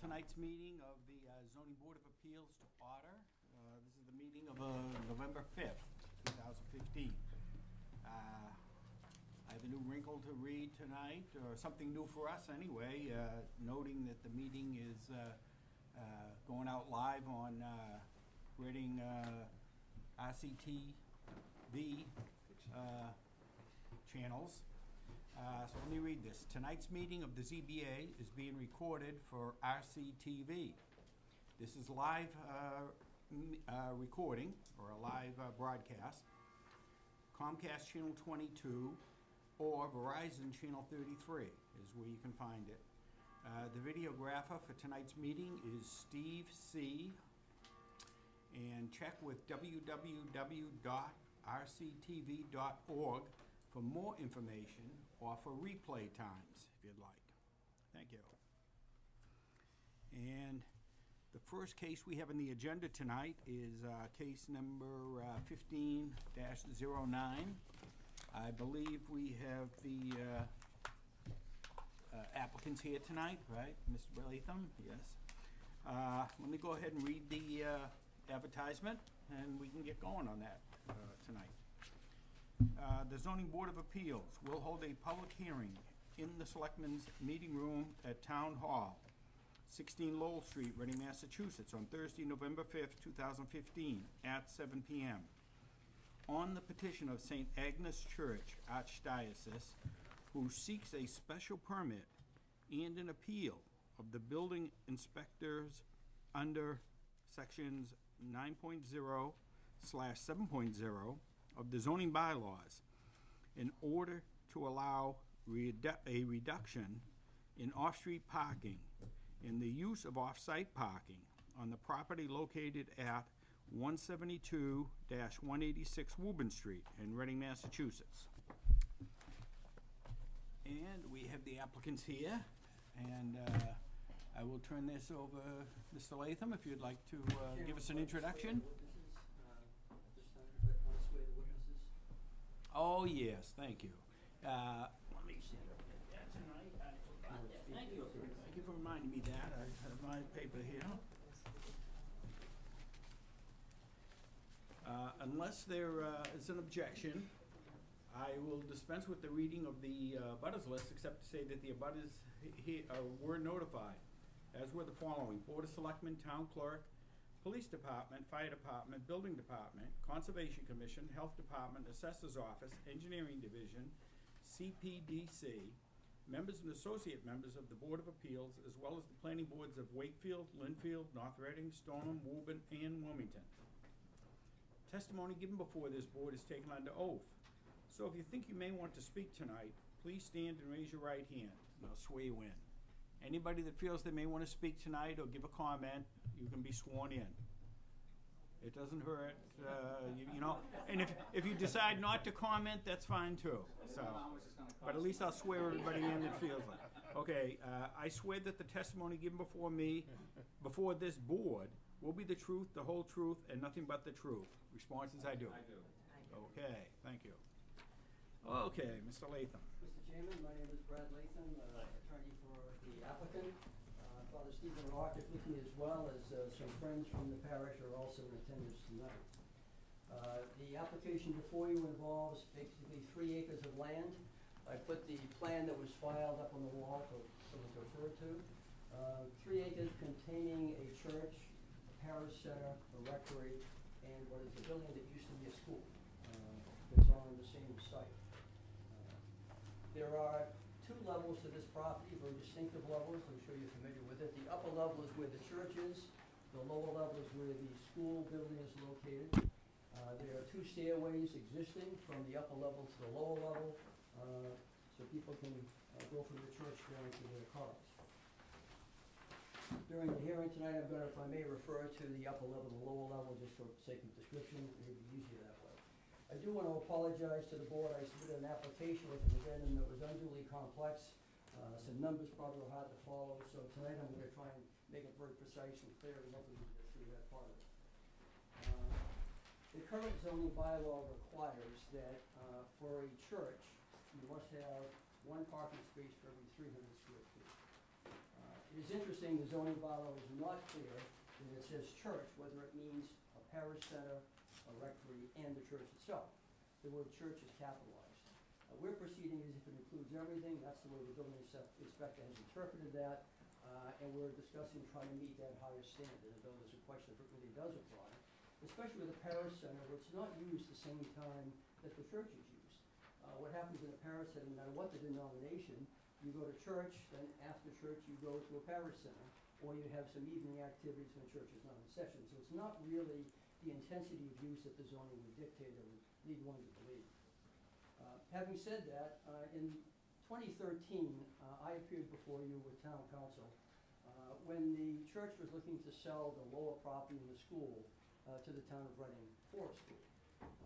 tonight's meeting of the uh, zoning board of appeals to order. Uh, This is the meeting of uh, November 5th, 2015. Uh, I have a new wrinkle to read tonight, or something new for us anyway, noting that the meeting is going out live on Reading uh, RCTV channels. Uh, So let me read this. Tonight's meeting of the ZBA is being recorded for RCTV. This is live uh, m- uh, recording, or a live uh, broadcast. Comcast Channel 22 or Verizon Channel 33 is where you can find it. Uh, The videographer for tonight's meeting is Steve C. And check with www.rctv.org for more information or for replay times, if you'd like. Thank you. And the first case we have on the agenda tonight is uh, case number uh, 15-09. I believe we have the uh, uh, applicants here tonight, right? Mr. Latham, yes. Uh, Let me go ahead and read the uh, advertisement, and we can get going on that tonight. Uh, The zoning board of appeals will hold a public hearing in the selectmen's meeting room at Town Hall, 16 Lowell Street, Reading, Massachusetts, on Thursday, November 5th, 2015, at 7 PM on the petition of St. Agnes Church, Archdiocese, who seeks a special permit and an appeal of the building inspectors under sections 9.0 slash 7.0 of the zoning bylaws in order to allow redu- a reduction in off-street parking and the use of off-site parking on the property located at 172-186 Woburn Street in Reading, Massachusetts. And we have the applicants here, and uh, I will turn this over, Mr. Latham, if you'd like to uh, give us an introduction. Oh, yes, thank you. Uh, Let me see. That's tonight. I forgot that. Thank you. Thank you for reminding me that. I have my paper here. Uh, Unless there uh, is an objection, I will dispense with the reading of the uh, butters list, except to say that the abutters he- uh, were notified, as were the following: Board of Selectmen, Town Clerk, Police Department, Fire Department, Building Department, Conservation Commission, Health Department, Assessor's Office, Engineering Division, CPDC, members and associate members of the Board of Appeals, as well as the planning boards of Wakefield, Lynnfield, North Reading, Stoneham, Woburn, and Wilmington. Testimony given before this board is taken under oath. So if you think you may want to speak tonight, please stand and raise your right hand, and I'll swear you in. Anybody that feels they may want to speak tonight or give a comment, you can be sworn in. It doesn't hurt, uh, you you know, and if, if you decide not to comment, that's fine too, so. But at least I'll swear everybody in that feels like. Okay, uh, I swear that the testimony given before me, before this board, will be the truth, the whole truth, and nothing but the truth. Responses, I do. I do. Okay, thank you. Okay, Mr. Latham. Mr. Chairman, my name is Brad Latham, uh, attorney for the applicant. Uh, Father Stephen Rock is with me as well as uh, some friends from the parish are also in attendance tonight. Uh, The application before you involves basically three acres of land. I put the plan that was filed up on the wall for someone to refer to. Uh, Three acres containing a church, a parish center, a rectory, and what is a building that used to be a school. Uh, It's on the same site. Uh, There are two levels to this property, very distinctive levels, I'm sure you're familiar with it. The upper level is where the church is, the lower level is where the school building is located. Uh, There are two stairways existing from the upper level to the lower level, uh, so people can uh, go from the church down to their cars. During the hearing tonight, I'm going to, if I may, refer to the upper level, the lower level, just for sake of description, it may be easier that. I do want to apologize to the board, I submitted an application with an addendum that was unduly complex. Uh, Some numbers probably were hard to follow, so tonight I'm going to try and make it very precise and clear, and hopefully we can get through that part of it. Uh, The current zoning bylaw requires that uh, for a church, you must have one parking space for every three hundred square feet. Uh, It is interesting, the zoning bylaw is not clear, and it says church, whether it means a parish center, and the church itself. The word church is capitalized. Uh, We're proceeding as if it includes everything, that's the way the building inspector has interpreted that, uh, and we're discussing trying to meet that higher standard, although there's a question if it really does apply, especially with a parish center, where it's not used the same time that the church is used. Uh, what happens in a parish center, no matter what the denomination, you go to church, then after church, you go to a parish center, or you have some evening activities when church is not in session. So it's not really the intensity of use that the zoning would dictate or would lead one to believe. Uh, Having said that, uh, in 2013, uh, I appeared before you with town council uh, when the church was looking to sell the lower property in the school uh, to the town of Reading Forest School.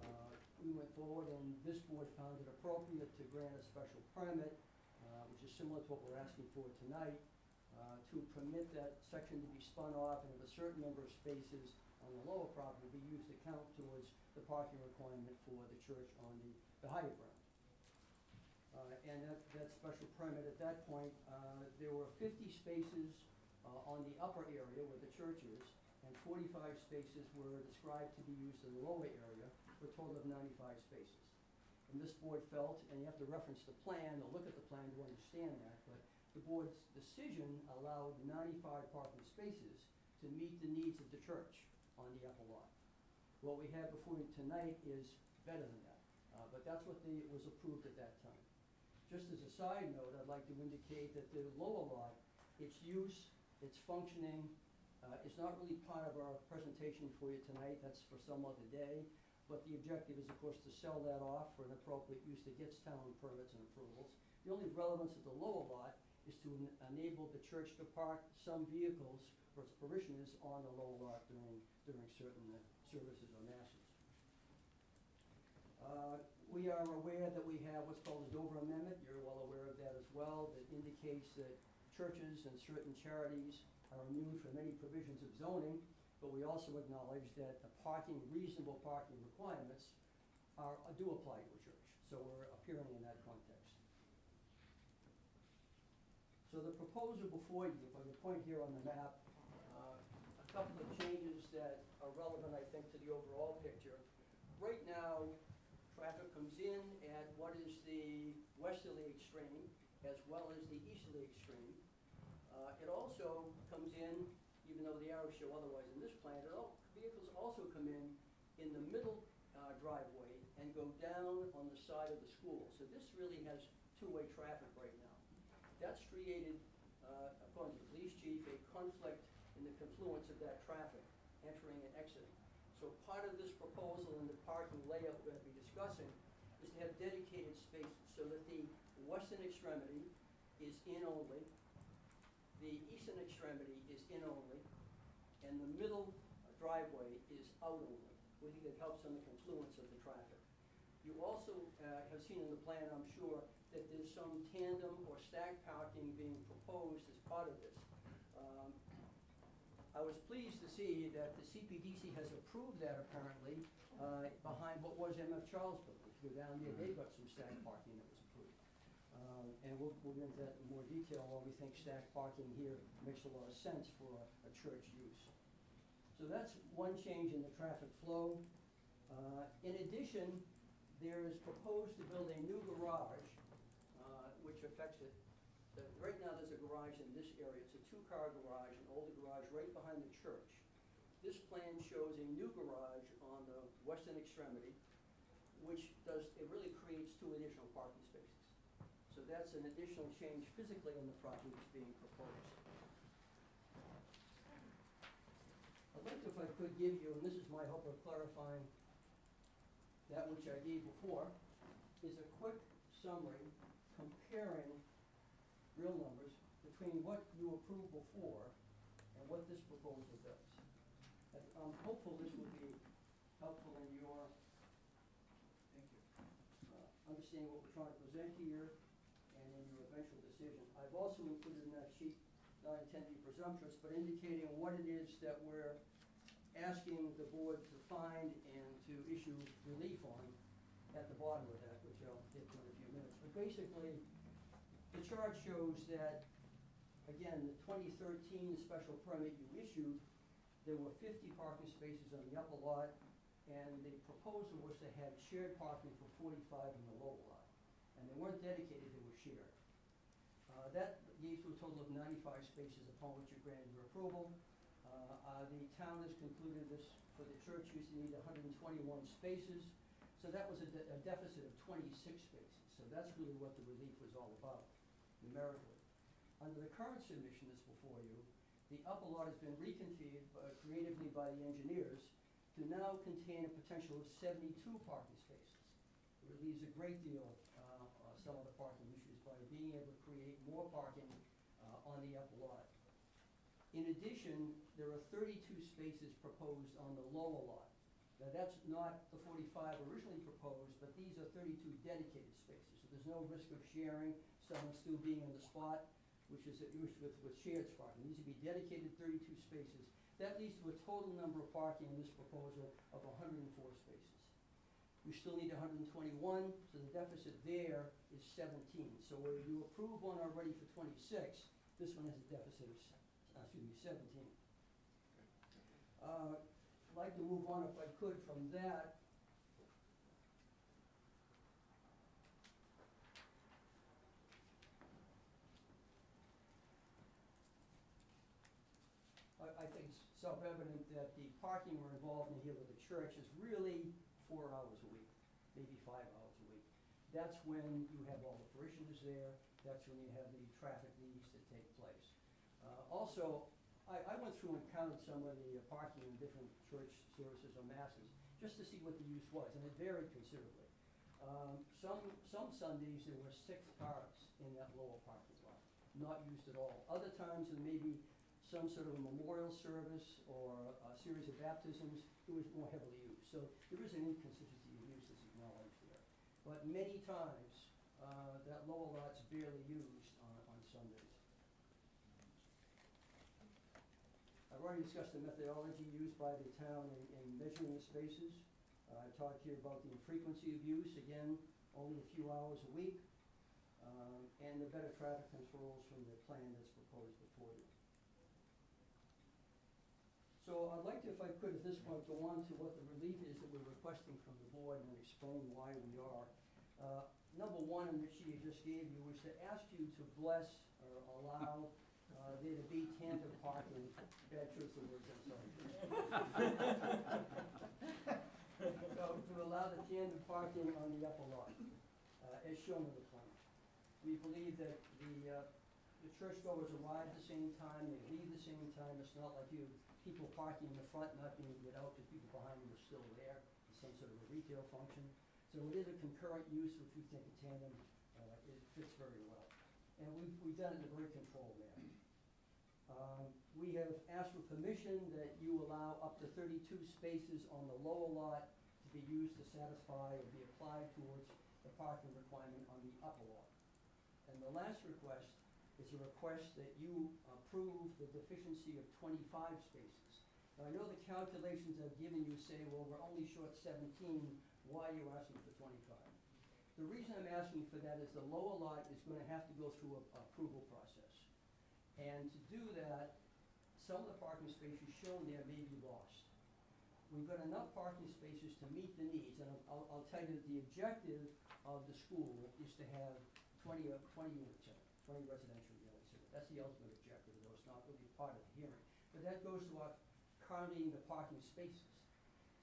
Uh, We went forward and this board found it appropriate to grant a special permit, which is similar to what we're asking for tonight, to permit that section to be spun off and if a certain number of spaces on the lower property be used to count towards the parking requirement for the church on the, the higher ground. Uh, and that, that special permit, at that point, uh, there were fifty spaces, uh, on the upper area where the church is, and forty-five spaces were described to be used in the lower area, for a total of ninety-five spaces. And this board felt, and you have to reference the plan or look at the plan to understand that, but the board's decision allowed ninety-five parking spaces to meet the needs of the church on the upper lot. What we have before you tonight is better than that, uh, but that's what the, was approved at that time. Just as a side note, I'd like to indicate that the lower lot, its use, its functioning, uh, is not really part of our presentation for you tonight, that's for some other day. But the objective is, of course, to sell that off for an appropriate use that gets town permits and approvals. The only relevance of the lower lot is to en- enable the church to park some vehicles for its parishioners on the lower lot during, during certain uh, services or masses. Uh, We are aware that we have what's called the Dover Amendment, you're well aware of that as well, that indicates that churches and certain charities are immune from any provisions of zoning, but we also acknowledge that the parking, reasonable parking requirements are, do apply to a church, so we're appearing in that context. So the proposal before you, I can point here on the map, uh, a couple of changes that are relevant, I think, to the overall picture. Right now, traffic comes in at what is the westerly extreme as well as the easterly extreme. Uh, It also comes in, even though the arrows show otherwise in this plan, it al- vehicles also come in in the middle uh, driveway and go down on the side of the school. So this really has two-way traffic right now. That's created, uh, according to the police chief, a conflict in the confluence of that traffic, entering and exiting. So part of this proposal and the parking layout we're gonna be discussing is to have dedicated spaces so that the western extremity is in only, the eastern extremity is in only, and the middle driveway is out only. We think it helps on the confluence of the traffic. You also uh, have seen in the plan, I'm sure, that there's some tandem or stack parking being proposed as part of this. Um, I was pleased to see that the CPDC has approved that apparently uh, behind what was MF Charles Building. If you go down there, they've got some stack parking that was approved. Um, And we'll, we'll get into that in more detail, why we think stack parking here makes a lot of sense for a, a church use. So that's one change in the traffic flow. Uh, In addition, there is proposed to build a new garage, affects it. The- Right now, there's a garage in this area, it's a two-car garage, an older garage right behind the church. This plan shows a new garage on the western extremity, which does, it really creates two additional parking spaces. So that's an additional change physically in the property that's being proposed. I'd like to, if I could give you, and this is my hope of clarifying that which I gave before, is a quick summary comparing real numbers between what you approved before and what this proposal does. And I'm hopeful this will be helpful in your, thank you, uh, understanding what we're trying to present here and in your eventual decision. I've also included in that sheet, not intended to be presumptuous, but indicating what it is that we're asking the board to find and to issue relief on at the bottom of that, which I'll get to in a few minutes. But basically, the chart shows that again, the twenty thirteen special permit you issued, there were fifty parking spaces on the upper lot, and the proposal was to have shared parking for forty-five in the lower lot. And they weren't dedicated, they were shared. Uh, that gave to a total of ninety-five spaces upon which you granted your approval. Uh, uh, the town has concluded this, for the church used to need hundred and twenty-one spaces, so that was a de- a deficit of twenty-six spaces. So that's really what the relief was all about numerically. Under the current submission that's before you, the upper lot has been reconfigured uh, creatively by the engineers to now contain a potential of seventy-two parking spaces. It relieves a great deal, uh, uh, some of the parking issues by being able to create more parking, uh, on the upper lot. In addition, there are thirty-two spaces proposed on the lower lot. Now, that's not the forty-five originally proposed, but these are thirty-two dedicated spaces, so there's no risk of sharing, someone still being on the spot, which is with, with shared parking. These would be dedicated thirty-two spaces. That leads to a total number of parking in this proposal of hundred and four spaces. We still need hundred and twenty-one, so the deficit there is seventeen. So where you approve one already for twenty-six, this one has a deficit of, uh, excuse me, seventeen. Uh, I'd like to move on if I could from that. I, I think it's self-evident that the parking we're involved in here with the church is really four hours a week, maybe five hours a week. That's when you have all the parishioners there, that's when you have the traffic needs that take place. Uh, also, I, I went through and counted some of the uh, parking in different church services or masses, just to see what the use was, and it varied considerably. Um, some, some Sundays, there were six cars in that lower parking lot, not used at all. Other times, there may be some sort of a memorial service or a series of baptisms, it was more heavily used. So there is an inconsistency of use that's acknowledged there. But many times, uh, that lower lot's barely used on, on Sundays. I've already discussed the methodology used by the town in, in measuring the spaces. Uh, I talked here about the frequency of use, again, only a few hours a week, um, and the better traffic controls from the plan that's proposed before you. So I'd like to, if I could, at this point, go on to what the relief is that we're requesting from the board and explain why we are. Uh, Number one, the sheet just gave you, was to ask you to bless or allow uh, there to be tandem parking, bad choice of words, I'm sorry. So to allow the tandem parking on the upper lot, uh, as shown in the plan. We believe that the, uh, the churchgoers arrive at the same time, they leave the same time, it's not like you, people parking in the front not being get out, because people behind them are still there, it's some sort of a retail function. So it is a concurrent use, which we think a tandem, uh, it fits very well. And we've, we've done it in a very controlled manner. Um, we have asked for permission that you allow up to thirty-two spaces on the lower lot to be used to satisfy or be applied towards the parking requirement on the upper lot. And the last request is a request that you approve the deficiency of twenty-five spaces. Now, I know the calculations I've given you say, well, we're only short seventeen, why are you asking for twenty-five? The reason I'm asking for that is the lower lot is gonna have to go through a a approval process. And to do that, some of the parking spaces shown there may be lost. We've got enough parking spaces to meet the needs, and I'll- I'll, tell you that the objective of the school is to have twenty, uh, twenty units in it, twenty residential units. That's the ultimate objective, though it's not really part of the hearing. But that goes to our counting the parking spaces.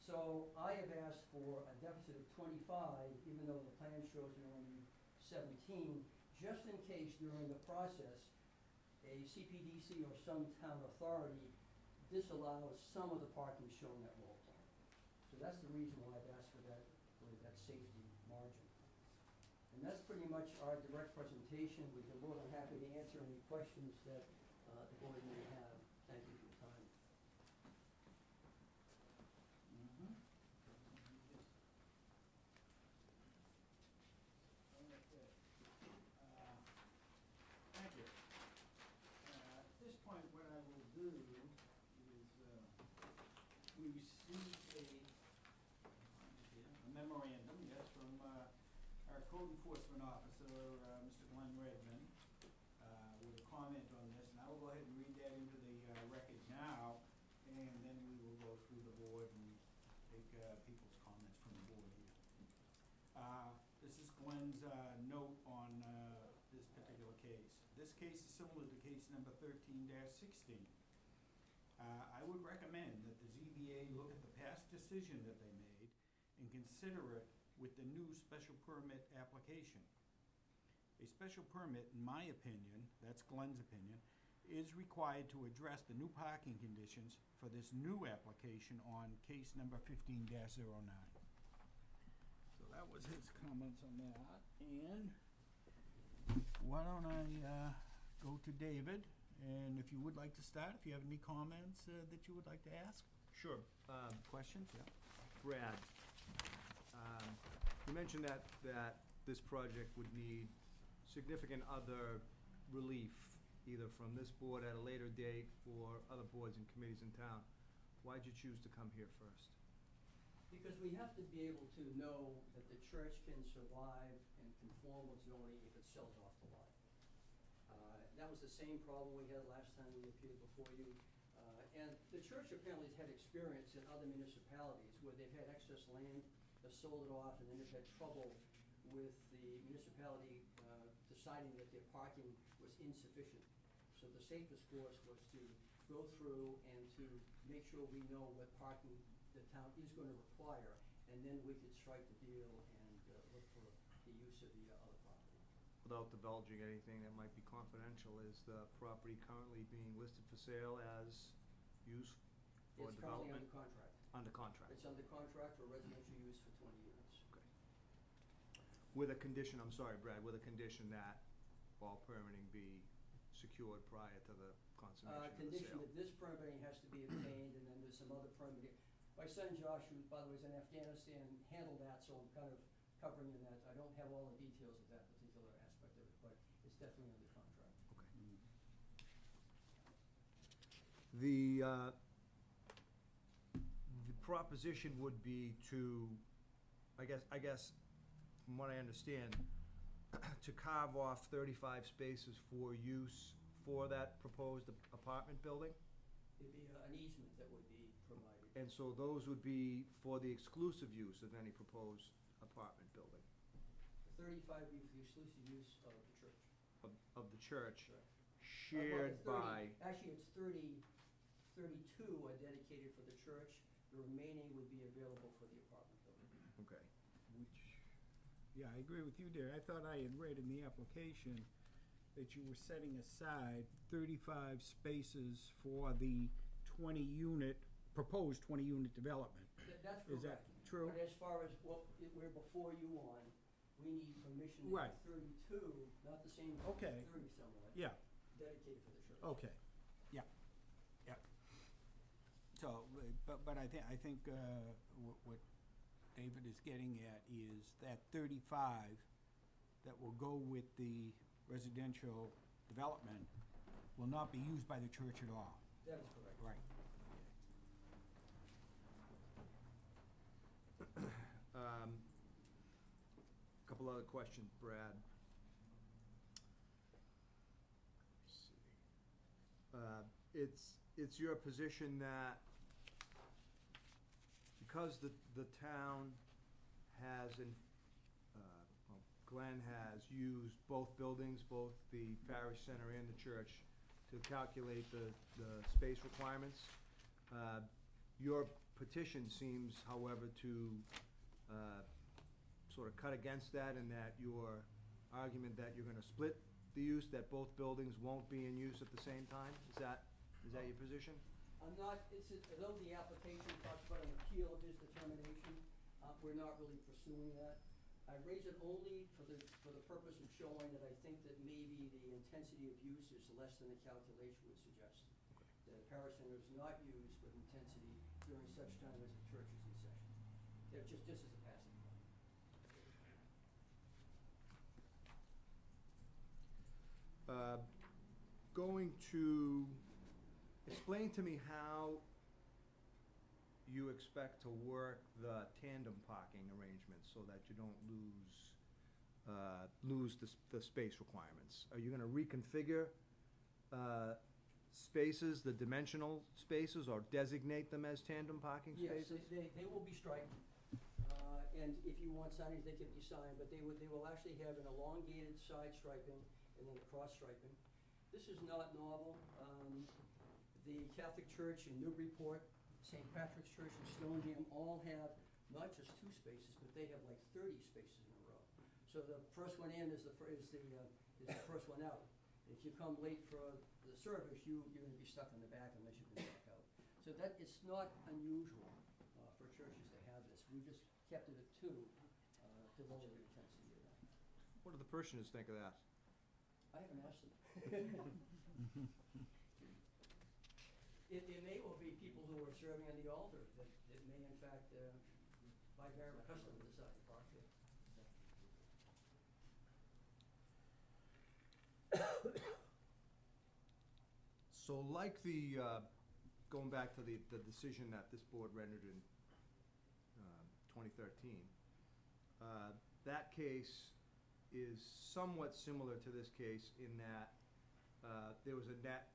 So I have asked for a deficit of twenty-five, even though the plan shows only seventeen, just in case during the process, a CPDC or some town authority disallows some of the parking shown wall plan. So that's the reason why I've asked for that, for that safety margin. And that's pretty much our direct presentation. We'd be more than happy to answer any questions that, board may have. Thank you for your time. Thank you. At this point, what I will do is, uh, we received a a memorandum, yes, from uh, our code enforcement officer, uh, Mr. Glenn Redmond, uh, with a comment on this, and uh, people's comments from the board here. Uh, This is Glenn's uh, note on uh, this particular case. This case is similar to case number thirteen sixteen. Uh, I would recommend that the ZBA look at the past decision that they made and consider it with the new special permit application. A special permit, in my opinion, that's Glenn's opinion, is required to address the new parking conditions for this new application on case number fifteen 9 So that was his comments on that, and why don't I, uh, go to David, and if you would like to start, if you have any comments, uh, that you would like to ask, Sure. Um, questions, yeah? Brad, um, you mentioned that, that this project would need significant other relief, either from this board at a later date or other boards and committees in town. Why'd you choose to come here first? Because we have to be able to know that the church can survive and conform with zoning if it sells off the lot. Uh, That was the same problem we had last time we appeared before you. Uh, And the church apparently has had experience in other municipalities where they've had excess land, they've sold it off, and then they've had trouble with the municipality uh, deciding that their parking was insufficient. So the safest course was to go through and to make sure we know what parking the town is gonna require, and then we could strike the deal and uh, look for the use of the uh, other property. Without divulging anything that might be confidential, is the property currently being listed for sale as use for It's currently development? under contract. Under contract. It's under contract for residential use for twenty units. Okay. With a condition, I'm sorry, Brad, with a condition that all permitting be secured prior to the consummation Uh, of the condition sale. that this permitting has to be obtained, and then there's some other permitting. My son Josh, who by the way is in Afghanistan, handled that, so I'm kind of covering in that. I don't have all the details of that particular aspect of it, but it's definitely under contract. Okay. The, uh, the proposition would be to, I guess, I guess, from what I understand, to carve off thirty-five spaces for use for that proposed apartment building? It'd be an easement that would be provided. And so those would be for the exclusive use of any proposed apartment building Thirty-five would be for the exclusive use of the church. of, of the church, Correct. Uh, well, shared 30 by, Actually, it's 30 32 are dedicated for the church, the remaining would be available for the apartment building. okay. Which, yeah, I agree with you there. I thought I had read in the application that you were setting aside thirty-five spaces for the twenty-unit, proposed twenty-unit development. Th- That's Is that true? But as far as what it- we're before you on, we need permission to Right. have thirty-two, not the same, Okay. thirty somewhat, Yeah, dedicated for the church. okay, yeah, yeah. So, uh, but, but I think, I think, uh, what, what David is getting at is that thirty-five that will go with the residential development will not be used by the church at all. That is correct. Right. Um, Couple other questions, Brad. Let's see. Uh, It's, it's your position that because the, the town has, in- uh, well, Glenn has used both buildings, both the parish center and the church, to calculate the, the space requirements. Uh, Your petition seems, however, to uh, sort of cut against that in that your argument that you're gonna split the use, that both buildings won't be in use at the same time? Is that, is that your position? I'm not, it's, although the application talks about an appeal of his determination, uh, we're not really pursuing that. I raise it only for the, for the purpose of showing that I think that maybe the intensity of use is less than the calculation would suggest. That The parish center is not used with intensity during such time as the church is in session. They're just, just as a passing point. Uh, Going to, explain to me how you expect to work the tandem parking arrangements so that you don't lose, uh, lose the, s- the space requirements. Are you gonna reconfigure uh, spaces, the dimensional spaces, or designate them as tandem parking Yes, spaces? they, they, they will be striped, uh, and if you want signage, they can be signed, but they would, they will actually have an elongated side striping and then a cross striping. This is not novel, um, the Catholic Church in Newburyport, St. Patrick's Church in Stoneham all have not just two spaces, but they have like thirty spaces in a row. So the first one in is the, fir- is the, uh, is the first one out. If you come late for the service, you, you're gonna be stuck in the back unless you can back out. So that, it's not unusual, uh, for churches to have this. We just kept it at two, uh, to lower the intensity of that. What do the parishioners think of that? I haven't asked them. It, it may well be people who are serving on the altar that, that may in fact, uh, by very custom decide to there. So like the, uh, going back to the, the decision that this board rendered in um, 2013, uh, that case is somewhat similar to this case in that uh, there was a net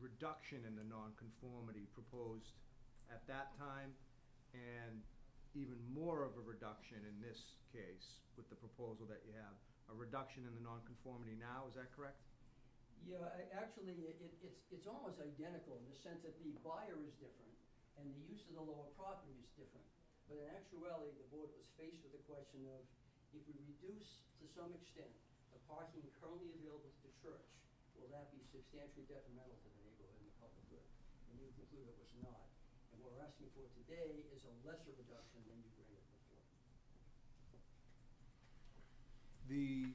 reduction in the nonconformity proposed at that time, and even more of a reduction in this case with the proposal that you have. A reduction in the nonconformity now, is that correct? Yeah, actually, it, it- it's, it's almost identical in the sense that the buyer is different and the use of the lower property is different. But in actuality, the board was faced with the question of, if we reduce to some extent the parking currently available to the church, will that be substantially detrimental to the? You conclude it was not. And what we're asking for today is a lesser reduction than you granted before. The,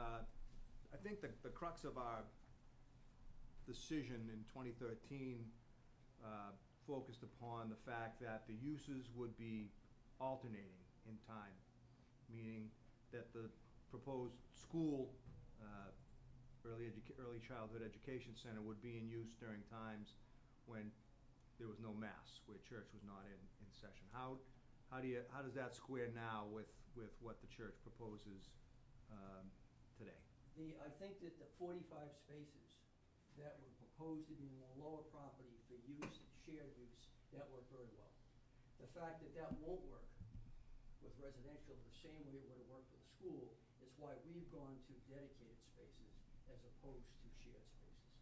uh, I think the, the crux of our decision in twenty thirteen, uh, focused upon the fact that the uses would be alternating in time, meaning that the proposed school, uh, early early childhood education center would be in use during times when there was no mass, where church was not in, in session. How, how do you, how does that square now with, with what the church proposes, um, today? The, I think that the forty-five spaces that were proposed in the lower property for use, shared use, that work very well. The fact that that won't work with residential the same way it would have worked with a school is why we've gone to dedicated spaces as opposed to shared spaces.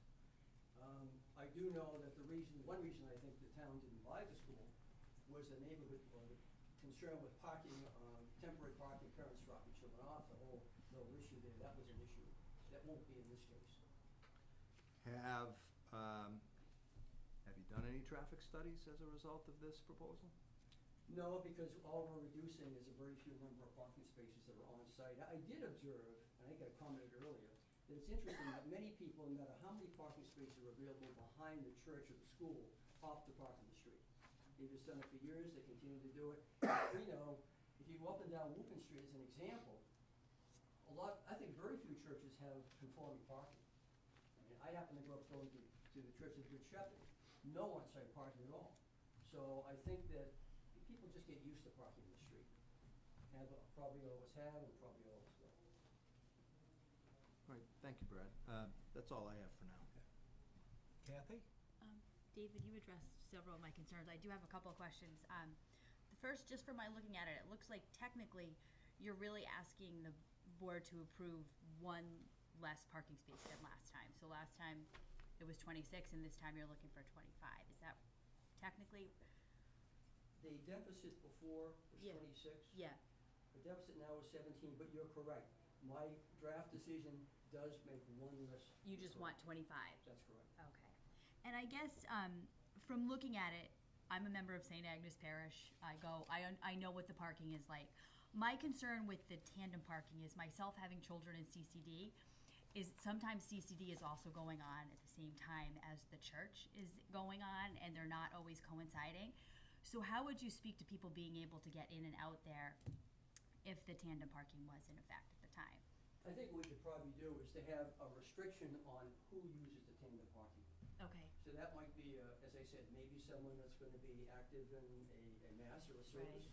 Um, I do know that the reason, one reason I think the town didn't buy the school was the neighborhood, concern with parking, um, temporary parking, parents dropping children off, the whole little issue there, that was an issue. That won't be in this case. Have, um, have you done any traffic studies as a result of this proposal? No, because all we're reducing is a very few number of parking spaces that are on site. I did observe, and I think I commented earlier, that it's interesting that many people, no matter how many parking spaces are available behind the church or the school, opt to park in the street. They've just done it for years, they continue to do it. We know, if you go up and down Woburn Street as an example, a lot, I think very few churches have conforming parking. I mean, I happen to go up going to, to the Church of the Good Shepherd, no on-site parking at all. So I think that people just get used to parking in the street. Have, probably always have and probably always will. All right, thank you, Brad. Uh, that's all I have for now. Kathy? Um, David, you addressed several of my concerns. I do have a couple of questions. Um, the first, just from my looking at it, it looks like technically you're really asking the board to approve one less parking space than last time. So last time it was twenty-six and this time you're looking for twenty-five. Is that technically, The deficit before was Yeah. twenty-six. yeah, The deficit now is seventeen, but you're correct. My draft decision does make one less. you just want twenty-five? That's correct. Okay. And I guess, um, from looking at it, I'm a member of St. Agnes Parish. I go, I, un- I know what the parking is like. My concern with the tandem parking is myself having children in CCD, is sometimes CCD is also going on at the same time as the church is going on, and they're not always coinciding. So how would you speak to people being able to get in and out there if the tandem parking was in effect at the time? I think what we could probably do is to have a restriction on who uses the tandem parking. Okay. So that might be, uh, as I said, maybe someone that's gonna be active in a, a mass or a service.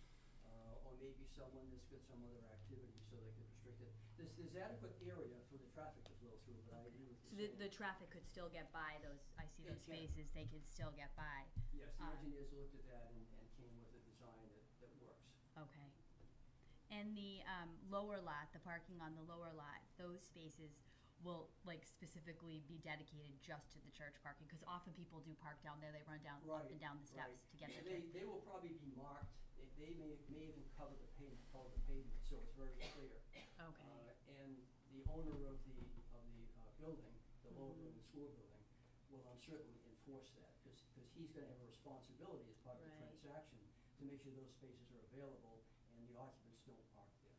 Uh, or maybe someone that's got some other activity, so they could restrict it. There's, there's adequate area for the traffic to flow through, but I agree with So you. the, the traffic could still get by those, I see It those can. spaces, they could still get by, Yes, the uh, engineers looked at that and, and came with a design that, that works. okay. And the, um, lower lot, the parking on the lower lot, those spaces will like specifically be dedicated just to the church parking? Cause often people do park down there, they run down, up Right, and down the right. steps to get So there. They, they will probably be marked, they, they may, may even cover the pavement, color the pavement, so it's very clear. Okay, Uh, and the owner of the, of the, uh, building, the lower Mhm. building, school building, will um, certainly enforce that, because, he's gonna have a responsibility as part of the Right. transaction to make sure those spaces are available and the occupants don't park there.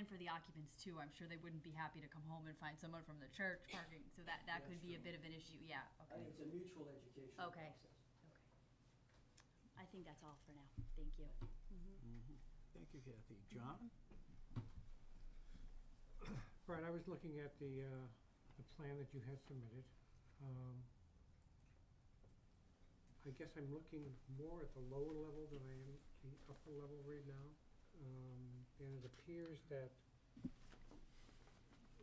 And for the occupants too, I'm sure they wouldn't be happy to come home and find someone from the church parking, so that, that could That's be a bit of an issue, yeah, I okay. think it's a mutual educational Okay. process. I think that's all for now, thank you. Thank you, Kathy. John? Brian, I was looking at the, uh, the plan that you had submitted. Um, I guess I'm looking more at the lower level than I am the upper level right now. Um, and it appears that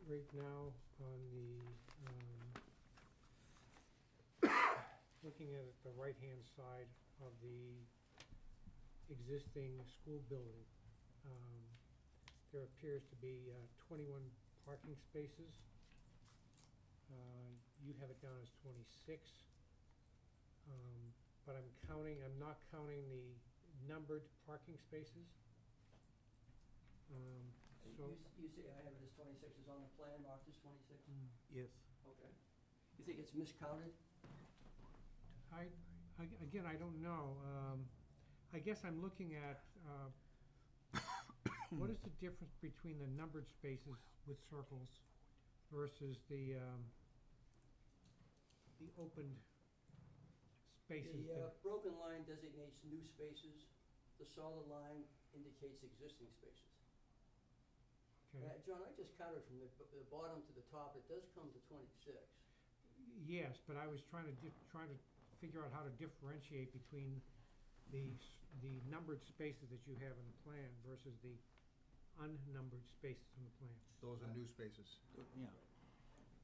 right now on the, um, looking at the right-hand side of the existing school building, um, there appears to be uh, twenty-one parking spaces. Uh, You have it down as twenty-six. Um, But I'm counting, I'm not counting the numbered parking spaces. Um, You, So, s- you say, I have it as twenty-six, is on the plan marked as twenty-six? Yes. Okay. You think it's miscounted? I, I- again, I don't know. Um, I guess I'm looking at, uh, what is the difference between the numbered spaces with circles versus the, um, the opened spaces The, uh, that, broken line designates new spaces, the solid line indicates existing spaces. Okay? Uh, John, I just counted from the, the bottom to the top, it does come to twenty-six. Yes, but I was trying to di- trying to figure out how to differentiate between the, the numbered spaces that you have in the plan versus the unnumbered spaces in the plan. Those are new spaces. Yeah.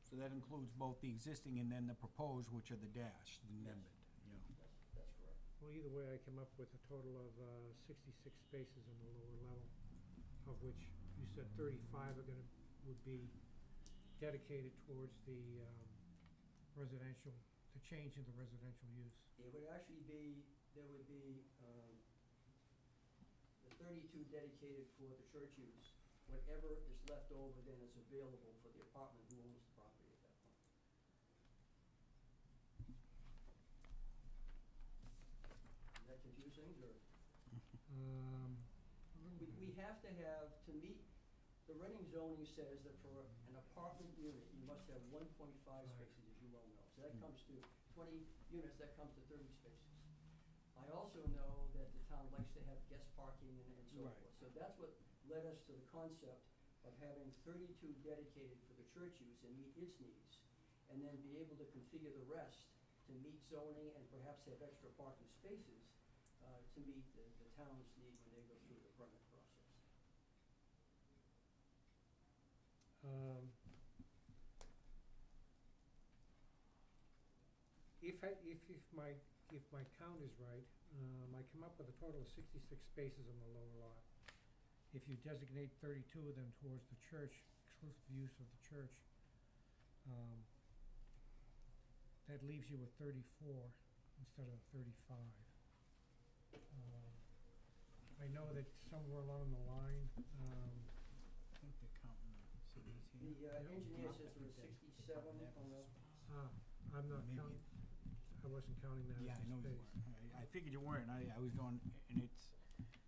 So that includes both the existing and then the proposed, which are the dashed, the Yes. numbered, yeah. That's, that's correct. Well, either way, I came up with a total of uh, sixty-six spaces in the lower level, of which you said thirty-five are gonna, would be dedicated towards the um, residential, the change in the residential use. It would actually be, there would be, um, the thirty-two dedicated for the church use. Whatever is left over then is available for the apartment who owns the property at that point. Is that confusing, or? Um, We, we have to have, to meet, the running zoning says that for an apartment unit, you must have one point five spaces, as you well know. So that Mm. comes to twenty units, that comes to thirty spaces. I also know that the town likes to have guest parking and, and so Right. forth. So that's what led us to the concept of having thirty-two dedicated for the church use and meet its needs. And then be able to configure the rest to meet zoning and perhaps have extra parking spaces, uh, to meet the, the town's need when they go through the permit process. Um, If I, if, if my, if my count is right, um, I come up with a total of sixty-six spaces on the lower lot. If you designate thirty-two of them towards the church, exclusive use of the church, um, that leaves you with thirty-four instead of thirty-five. Um, I know that somewhere along the line, um, I think they're counting the cities here. The uh, engineer says there were sixty-seven on the, ah, I'm not Maybe counting, I wasn't counting that Yeah, as I a know you space. weren't. I, I figured you weren't. I, I was going, and it's,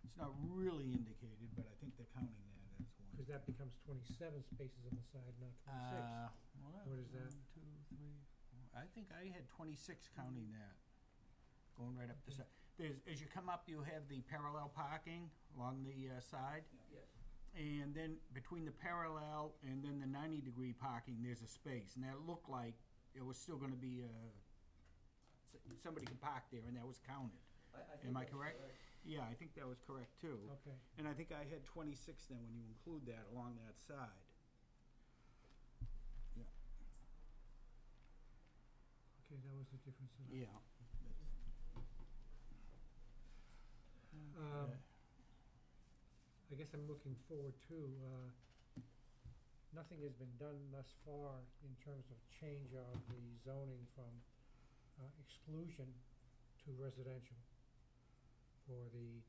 it's not really indicated, but I think they're counting that as one. Cause that becomes twenty-seven spaces on the side, not twenty-six. Uh, well, What is that? One, two, three, four. I think I had twenty-six counting that, going right up the side. There's, as you come up, you have the parallel parking along the, uh, side. yes, And then between the parallel and then the ninety-degree parking, there's a space, and that looked like it was still gonna be, uh, s- somebody could park there, and that was counted. I, I think Am I that's correct? Yeah, I think that was correct too. Okay, And I think I had twenty-six then when you include that along that side. Yeah. Okay, that was the difference in that. Yeah. Um, Okay. I guess I'm looking forward to, uh, nothing has been done thus far in terms of change of the zoning from uh, exclusion to residential for the,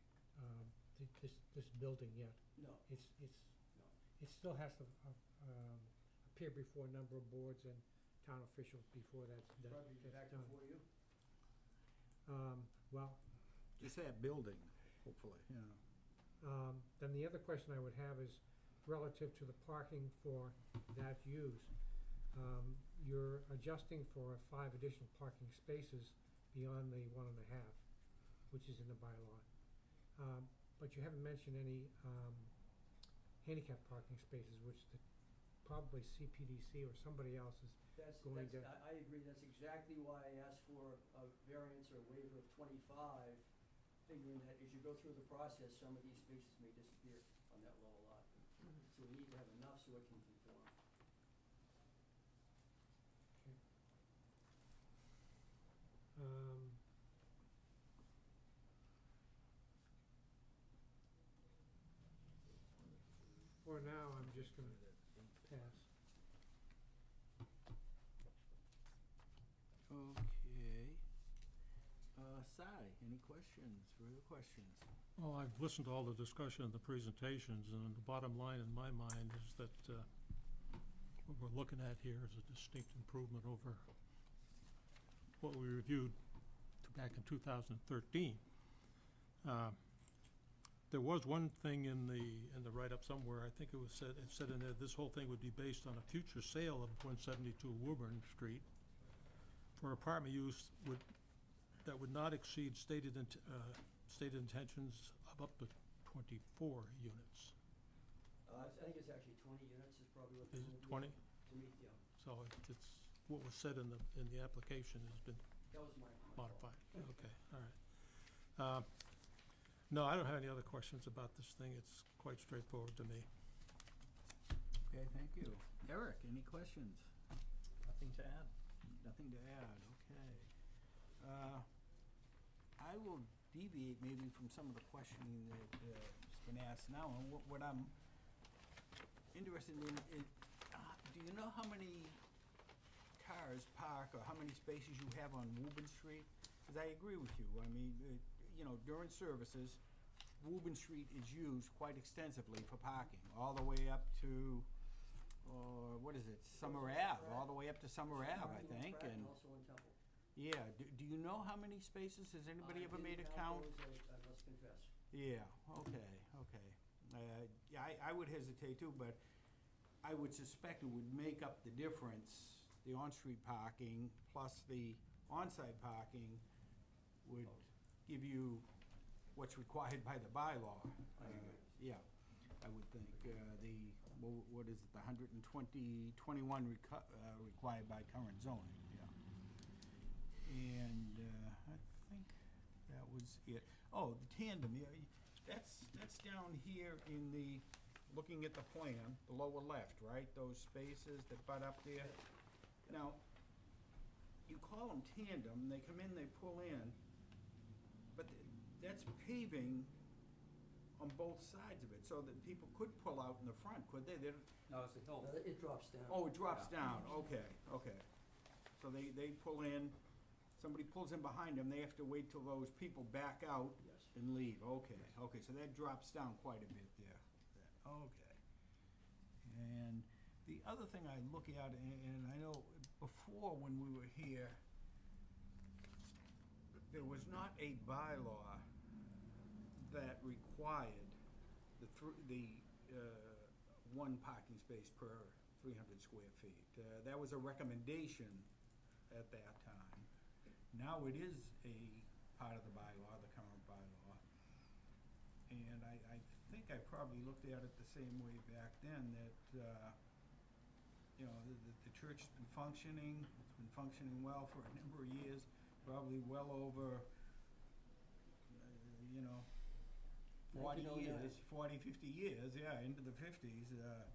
um, th- this, this building yet. No, It's, it's, No. it still has to uh, um, appear before a number of boards and town officials before that's, that- probably that's back done. before you. Um, Well, Just that building, hopefully, yeah. Um, Then the other question I would have is relative to the parking for that use. Um, You're adjusting for five additional parking spaces beyond the one and a half, which is in the bylaw. Um, But you haven't mentioned any um, handicap parking spaces, which the, probably CPDC or somebody else is, That's, Going that's, to- I, I agree, that's exactly why I asked for a variance or waiver of twenty-five, figuring that as you go through the process, some of these spaces may disappear on that lower lot. So we need to have enough so it can conform. Um, for now, I'm just gonna pass. Okay. Uh, Cy, any questions, further questions? Well, I've listened to all the discussion and the presentations, and the bottom line in my mind is that uh, what we're looking at here is a distinct improvement over what we reviewed back in 2013. Uh, There was one thing in the, in the write-up somewhere, I think it was said, it said in there, this whole thing would be based on a future sale of 172 Woburn Street for apartment use would, that would not exceed stated, int- uh, stated intentions of up to twenty-four units. Uh, I think it's actually twenty units is probably what. Is it twenty? To meet, yeah, So it- it's, what was said in the, in the application has been that was my, my fault. modified. Okay, all right. Uh, No, I don't have any other questions about this thing. It's quite straightforward to me. Okay, thank you. Eric, any questions? Nothing to add. Nothing to add, okay. Uh, I will deviate maybe from some of the questioning that, uh, has been asked now, and what, what I'm interested in, is, uh, do you know how many cars park, or how many spaces you have on Woburn Street? Cause I agree with you, I mean, uh, you know, during services, Woburn Street is used quite extensively for parking, all the way up to, or what is it, Summer Ave, all the way up to Summer Ave, I think, and, also in Temple. yeah, do, do you know how many spaces, has anybody I ever made a count? those, I, I must confess. Yeah, okay, okay. Uh, yeah, I, I would hesitate too, but I would suspect it would make up the difference, the on-street parking plus the on-site parking would give you what's required by the bylaw. Uh. Yeah, I would think, uh, the, wha- what is it, the hundred and twenty, twenty-one reco- uh, required by current zoning, yeah. And, uh, I think that was it. Oh, the tandem, yeah, y- that's, that's down here in the, looking at the plan, the lower left, right? Those spaces that butt up there. Now, you call them tandem, they come in, they pull in, but th- that's paving on both sides of it, so that people could pull out in the front, could they? They don't- No, it's a hill. Uh, It drops down. Oh, it drops Yeah. down, okay, okay. So they, they pull in, somebody pulls in behind them, they have to wait till those people back out Yes. and leave, okay, okay, so that drops down quite a bit there, okay. And the other thing I look at, and, and I know before when we were here, there was not a bylaw that required the the, uh, one parking space per three hundred square feet. Uh, that was a recommendation at that time. Now it is a part of the bylaw, the current bylaw. And I, I think I probably looked at it the same way back then, that, uh, you know, church has been functioning, it's been functioning well for a number of years, probably well over, uh, you know, forty years, 40, 50 years, yeah, into the fifties, uh,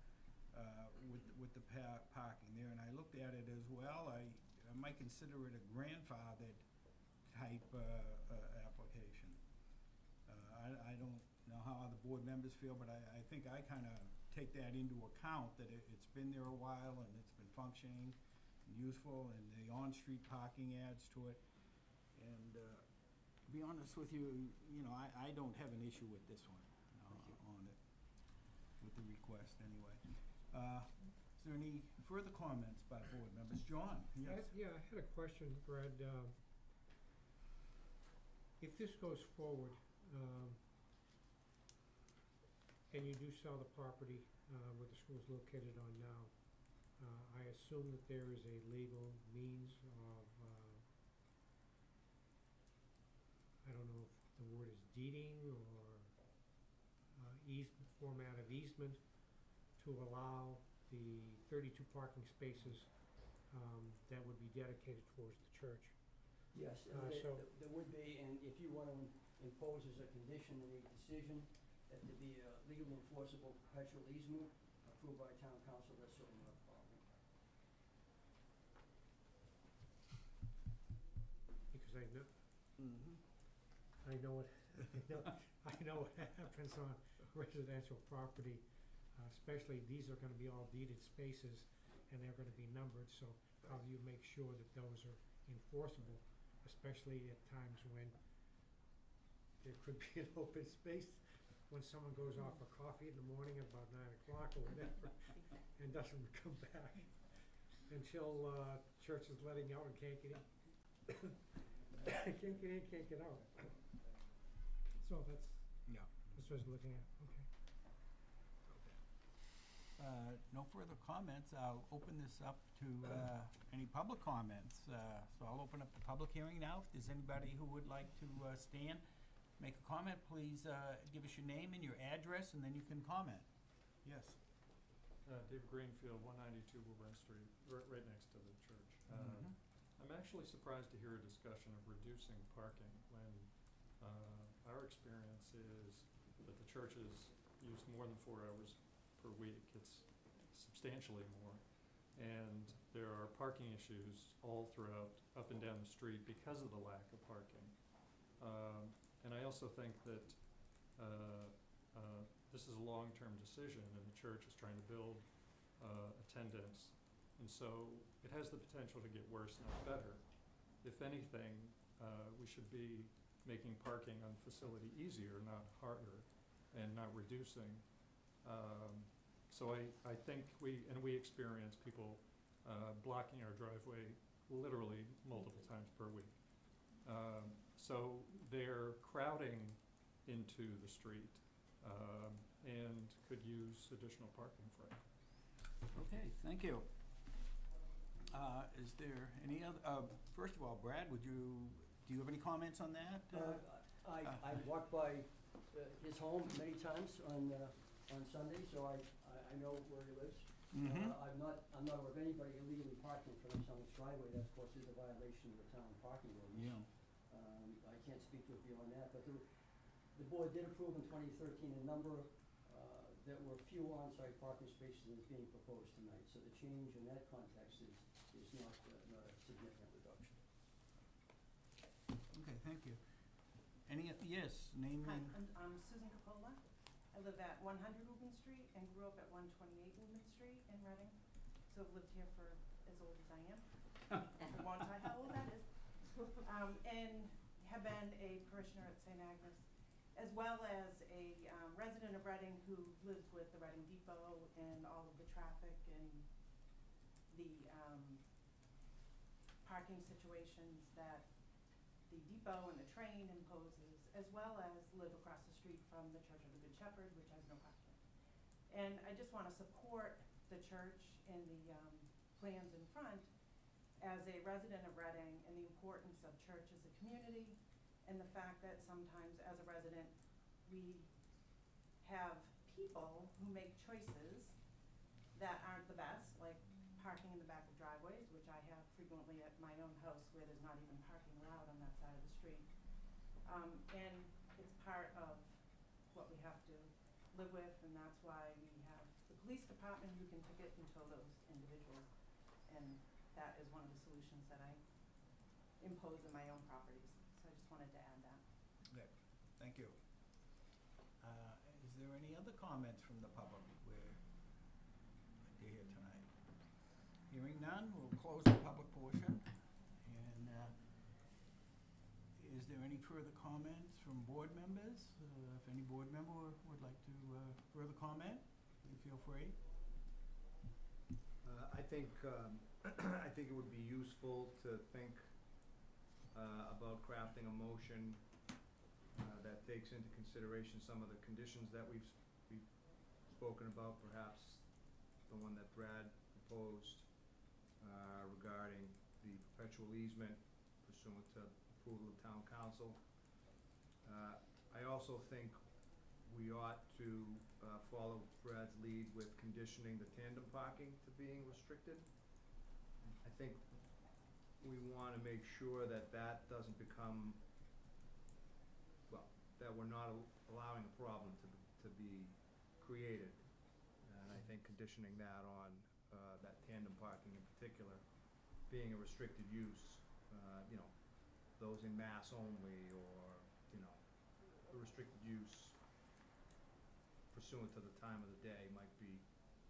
uh, with, with the pa- parking there, and I looked at it as well, I, I might consider it a grandfathered type, uh, uh, application. Uh, I, I don't know how other board members feel, but I, I think I kinda take that into account, that it, it's been there a while and it's been functioning and useful, and the on-street parking adds to it. And, uh, to be honest with you, you know, I, I don't have an issue with this one, uh, on it, with the request anyway. Uh, is there any further comments by board members? John? I- Yes? Yeah, I had a question, Brad. Um, If this goes forward, um, and you do sell the property uh, where the school's located on now, uh, I assume that there is a legal means of, uh, I don't know if the word is deeding or uh, easement, format of easement to allow the thirty-two parking spaces um, that would be dedicated towards the church. Yes, Uh, there, so- there- would be, and if you want to impose as a condition in a decision that there be a legally enforceable perpetual easement approved by town counsel, that's certainly not a problem. Because I know, Mm-hmm. I know what, I know, I know what happens on residential property, uh, especially these are gonna be all deeded spaces and they're gonna be numbered, so how do you make sure that those are enforceable, especially at times when there could be an open space when someone goes off for coffee in the morning at about nine o'clock or whatever and doesn't come back until, uh, church is letting out and can't get in. Can't get in, can't get out. So that's, Yeah. that's what I was looking at, okay. Uh, no further comments. I'll open this up to, uh, any public comments. Uh, so I'll open up the public hearing now. If there's anybody who would like to, uh, stand, make a comment, please, uh, give us your name and your address, and then you can comment. Yes. Uh, Dave Greenfield, one ninety-two Woburn Street, right, right next to the church. Uh, Mhm. I'm actually surprised to hear a discussion of reducing parking when, uh, our experience is that the churches use more than four hours per week. It's substantially more. And there are parking issues all throughout, up and down the street because of the lack of parking. Um, and I also think that, uh, uh, this is a long-term decision and the church is trying to build, uh, attendance. And so it has the potential to get worse, not better. If anything, uh, we should be making parking on the facility easier, not harder, and not reducing. Um, so I, I think we, and we experience people, uh, blocking our driveway literally multiple times per week. Um, so they're crowding into the street, um, and could use additional parking for it. Okay, thank you. Uh, is there any other, uh, first of all, Brad, would you, do you have any comments on that? Uh, I, I walked by uh, his home many times on, uh, on Sunday, so I, I I know where he lives. Mm-hmm. Uh, I'm not, I'm not aware of anybody illegally parking in front of someone's driveway, that of course is a violation of the town parking ordinance. Yeah. Um, I can't speak to it beyond that, but the, the board did approve in twenty thirteen a number, uh, that were few on-site parking spaces than is being proposed tonight. So the change in that context is, is not, uh, not significant. Okay, thank you. Any, yes, name Hi, and, I'm, I'm Susan Capola. I live at one hundred Reuben Street and grew up at one twenty-eight Reuben Street in Reading. So I've lived here for as old as I am. I won't tell how old that is. Um, and have been a parishioner at St. Agnes, as well as a, um, resident of Reading who lives with the Reading Depot and all of the traffic and the, um, parking situations that the depot and the train imposes, as well as live across the street from the Church of the Good Shepherd, which has no parking. And I just wanna support the church and the, um, plans in front as a resident of Reading and the importance of church as a community and the fact that sometimes as a resident, we have people who make choices that aren't the best, like parking in the back of driveways, which I frequently at my own house where there's not even parking allowed on that side of the street. Um, and it's part of what we have to live with, and that's why we have the police department who can ticket and tow those individuals. And that is one of the solutions that I impose in my own properties, so I just wanted to add that. Good, thank you. Uh, Is there any other comments from the public we're like to hear tonight? Hearing none, we'll close the public portion. And uh, is there any further comments from board members? Uh, If any board member would like to uh, further comment, feel free. Uh, I think, um, I think it would be useful to think uh, about crafting a motion uh, that takes into consideration some of the conditions that we've, we've spoken about, perhaps the one that Brad proposed uh, regarding the perpetual easement pursuant to approval of town counsel. Uh, I also think we ought to uh, follow Brad's lead with conditioning the tandem parking to being restricted. I think we wanna make sure that that doesn't become, well, that we're not al- allowing a problem to, be- to be created. And I think conditioning that on, uh, that tandem parking in particular, being a restricted use, uh, you know, those in mass only, or, you know, restricted use pursuant to the time of the day might be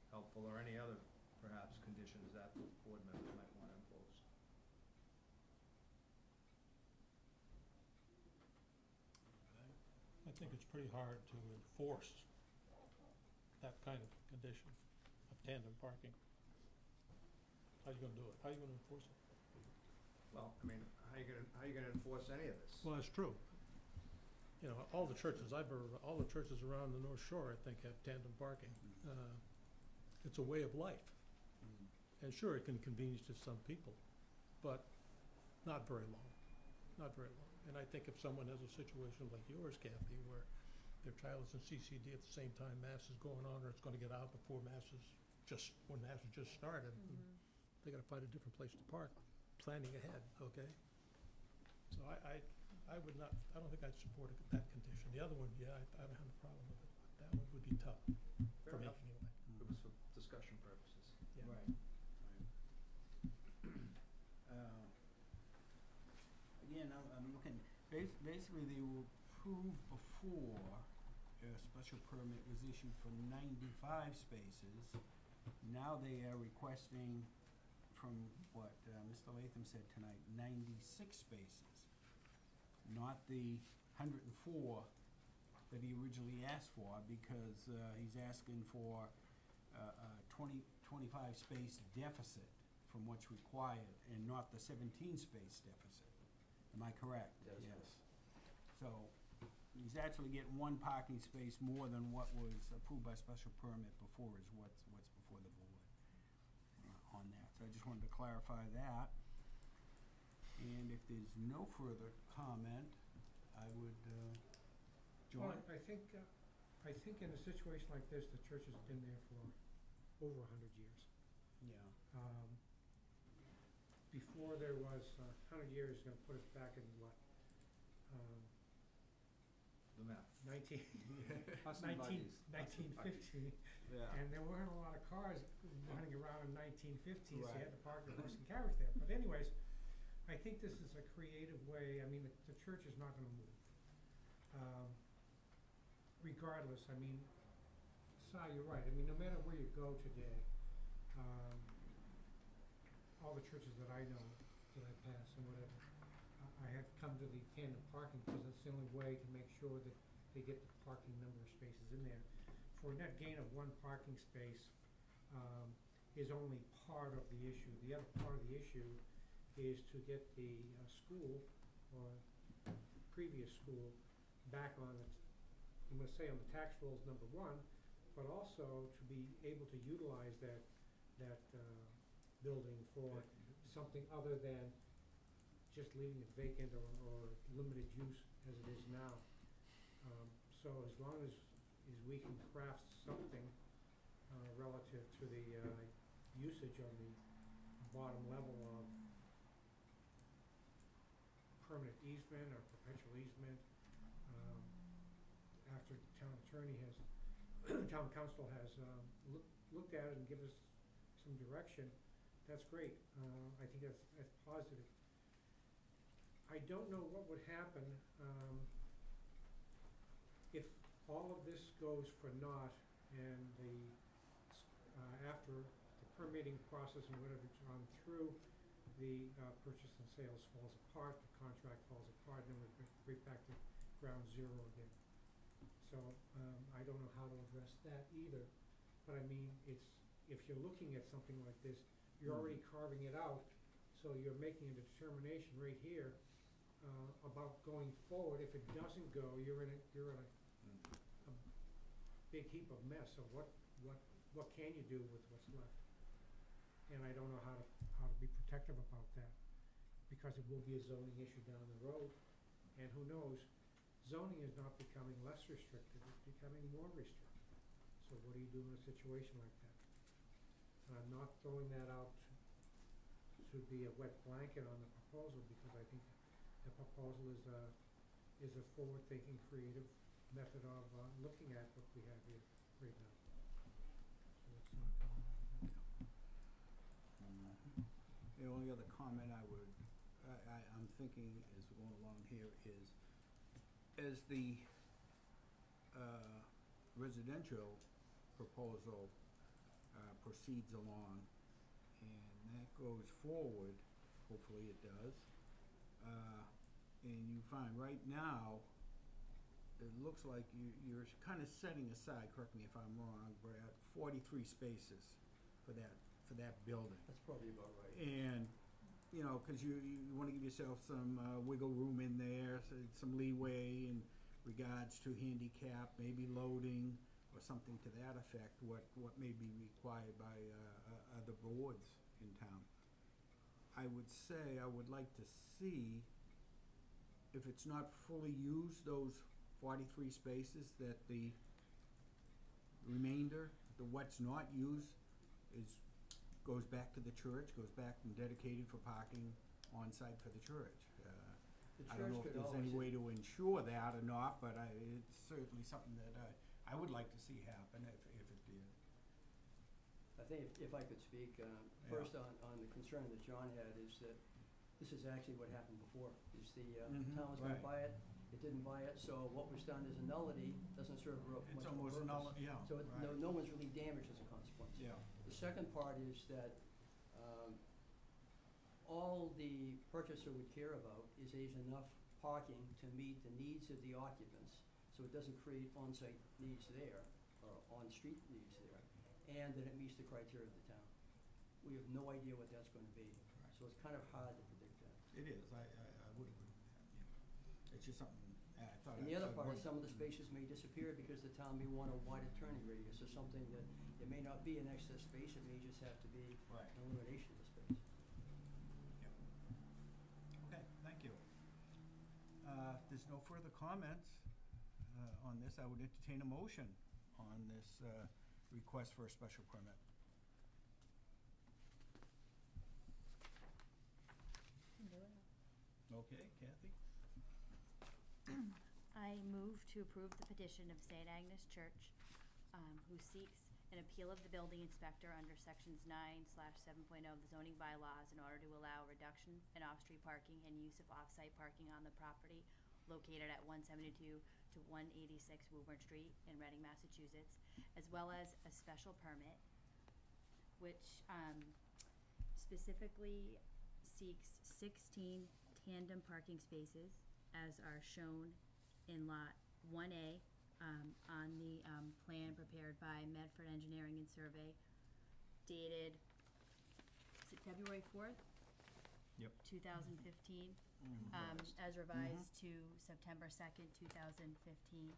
helpful, or any other perhaps conditions that board members might wanna impose. I think it's pretty hard to enforce that kind of condition of tandem parking. How are you gonna do it? How are you gonna enforce it? Well, I mean, how you gonna, how you gonna enforce any of this? Well, that's true. You know, all the churches I've ever, all the churches around the North Shore, I think, have tandem parking. Mm-hmm. Uh, It's a way of life. Mm-hmm. And sure, it can convenience to some people, but not very long, not very long. And I think if someone has a situation like yours, Kathy, where their child is in CCD at the same time mass is going on, or it's gonna get out before mass is just, when mass has just started, mm-hmm. they gotta find a different place to park, planning ahead, okay? So I, I, I would not, I don't think I'd support it- that condition. The other one, yeah, I, I don't have a problem with it, but that one would be tough, Fair for me enough. anyway. It was for discussion purposes. Yeah. Right. Uh, Again, I'm, I'm looking, bas- basically, they were approved before a special permit was issued for ninety-five spaces. Now they are requesting, from what, uh, Mr. Latham said tonight, ninety-six spaces. Not the hundred and four that he originally asked for, because, uh, he's asking for a, a twenty, twenty-five space deficit from what's required, and not the seventeen space deficit. Am I correct? Is Yes. So, he's actually getting one parking space more than what was approved by special permit before is what's, what's before the board uh, on that. So I just wanted to clarify that. And if there's no further comment, I would, uh, Well, John? I think, uh, I think in a situation like this, the church has been there for over a hundred years. Yeah. Um, Before there was, a hundred years is gonna put us back in what? Um, The map. nineteen, Us and nineteen, buddies. nineteen fifteen. Yeah. And there weren't a lot of cars running around in nineteen fifteen, so you had to park your horse and carriage there. But anyways, I think this is a creative way, I mean, the, the church is not gonna move. Um, regardless, I mean, Si, you're right, I mean, no matter where you go today, um, all the churches that I know, that I pass and whatever, I, I have come to the tandem parking because it's the only way to make sure that they get the parking number of spaces in there for a net gain of one parking space um, is only part of the issue. The other part of the issue is to get the uh, school or previous school back on its, I'm gonna say on the tax rolls, number one, but also to be able to utilize that, that uh, building for something other than just leaving it vacant or, or limited use as it is now. Um, so as long as, as we can craft something, uh, relative to the, uh, usage on the bottom level of permanent easement or perpetual easement, um, after the town attorney has, town counsel has, um, looked, at it and given us some direction, that's great. Uh, I think that's, that's positive. I don't know what would happen, um, if all of this goes for naught and the, uh, after the permitting process and whatever's gone through, the, uh, purchase and sales falls apart, the contract falls apart, then we're back to ground zero again. So, um, I don't know how to address that either, but I mean, it's, if you're looking at something like this, you're already carving it out, so you're making a determination right here, uh, about going forward, if it doesn't go, you're in a, you're in a, a big heap of mess, so what, what, what can you do with what's left? And I don't know how to, how to be protective about that, because it will be a zoning issue down the road, and who knows, zoning is not becoming less restrictive, it's becoming more restrictive. So what do you do in a situation like that? And I'm not throwing that out to, be a wet blanket on the proposal, because I think the proposal is a, is a forward-thinking, creative method of, uh, looking at what we have here right now. So it's not coming out of that. Mhm. The only other comment I would, I, I, I'm thinking as we're going along here is, as the, uh, residential proposal, uh, proceeds along, and that goes forward, hopefully it does, uh, and you find right now, it looks like you, you're kind of setting aside, correct me if I'm wrong, Brad, forty-three spaces for that, for that building. That's probably about right. And, you know, cause you, you wanna give yourself some, uh, wiggle room in there, so some leeway in regards to handicap, maybe loading, or something to that effect, what, what may be required by, uh, uh, other boards in town. I would say, I would like to see if it's not fully used, those forty-three spaces, that the remainder, the what's not used, is goes back to the church, goes back and dedicated for parking on-site for the church. Uh, The I don't know church if could there's any always- way to ensure that or not, but I, it's certainly something that I, I would like to see happen if, if it did. I think if, if I could speak, uh, first on, on the concern that John had is that this is actually what happened before, is the, uh, Mhm, town was gonna right. buy it, it didn't buy it, so what was done is a nullity doesn't serve a real It's much of a almost purpose. null, yeah, So it, no, right. no one's really damaged as a consequence. Yeah, The second part is that, um, all the purchaser would care about is there's enough parking to meet the needs of the occupants, so it doesn't create on-site needs there, or on-street needs there, and that it meets the criteria of the town. We have no idea what that's gonna be, so it's kind of hard to predict that. it is, I, I, I would agree with that, yeah. It's just something, I thought And I the other said part is some of the spaces may disappear because the town may want a wider turning radius or something that, it may not be an excess space, it may just have to be Right. an elimination of the space. Okay, thank you. Uh, if there's no further comments, uh, on this, I would entertain a motion on this, uh, request for a special permit. Okay, Kathy? I move to approve the petition of St. Agnes Church, um, who seeks an appeal of the building inspector under sections nine slash seven oh of the zoning bylaws in order to allow reduction in off-street parking and use of off-site parking on the property located at one seventy-two to one eighty-six Woburn Street in Reading, Massachusetts, as well as a special permit, which, um, specifically seeks sixteen tandem parking spaces as are shown in lot one A, um, on the, um, plan prepared by Medford Engineering and Survey dated, is it February fourth? Yep. Two thousand fifteen, Mm, um, revised. as revised to September second, two thousand fifteen.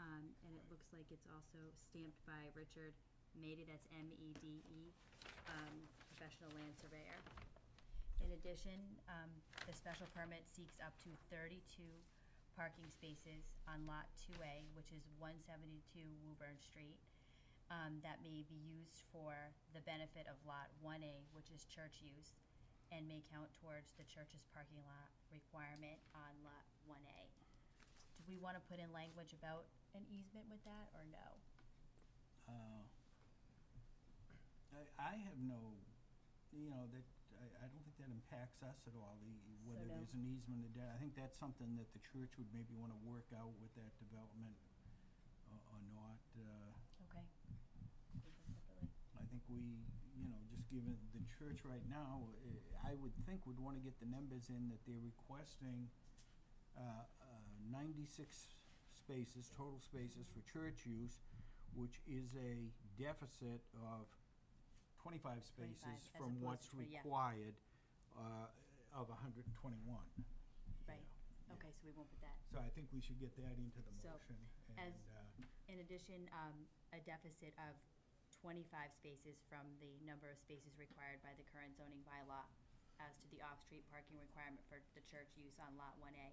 Um, and it looks like it's also stamped by Richard Mede, that's M-E-D-E, um, professional land surveyor. In addition, um, the special permit seeks up to thirty-two parking spaces on Lot two A, which is one seventy-two Woburn Street, um, that may be used for the benefit of Lot one A, which is church use, and may count towards the church's parking lot requirement on Lot one A. Do we wanna put in language about an easement with that, or no? Uh, I, I have no, you know, that, I, I don't think that impacts us at all, the, whether no. there's an easement or that. I think that's something that the church would maybe wanna work out with that development or, or not. Uh, Okay. Leave them separately. I think we, you know, just given the church right now, eh, I would think would wanna get the numbers in that they're requesting, uh, uh, ninety-six spaces, total spaces for church use, which is a deficit of 25 spaces as from opposed what's to yeah. required, uh, of hundred and twenty-one. Right. Okay, so we won't put that. So I think we should get that into the So, motion, as- and, uh, In addition, um, a deficit of twenty-five spaces from the number of spaces required by the current zoning bylaw as to the off-street parking requirement for the church use on Lot one A,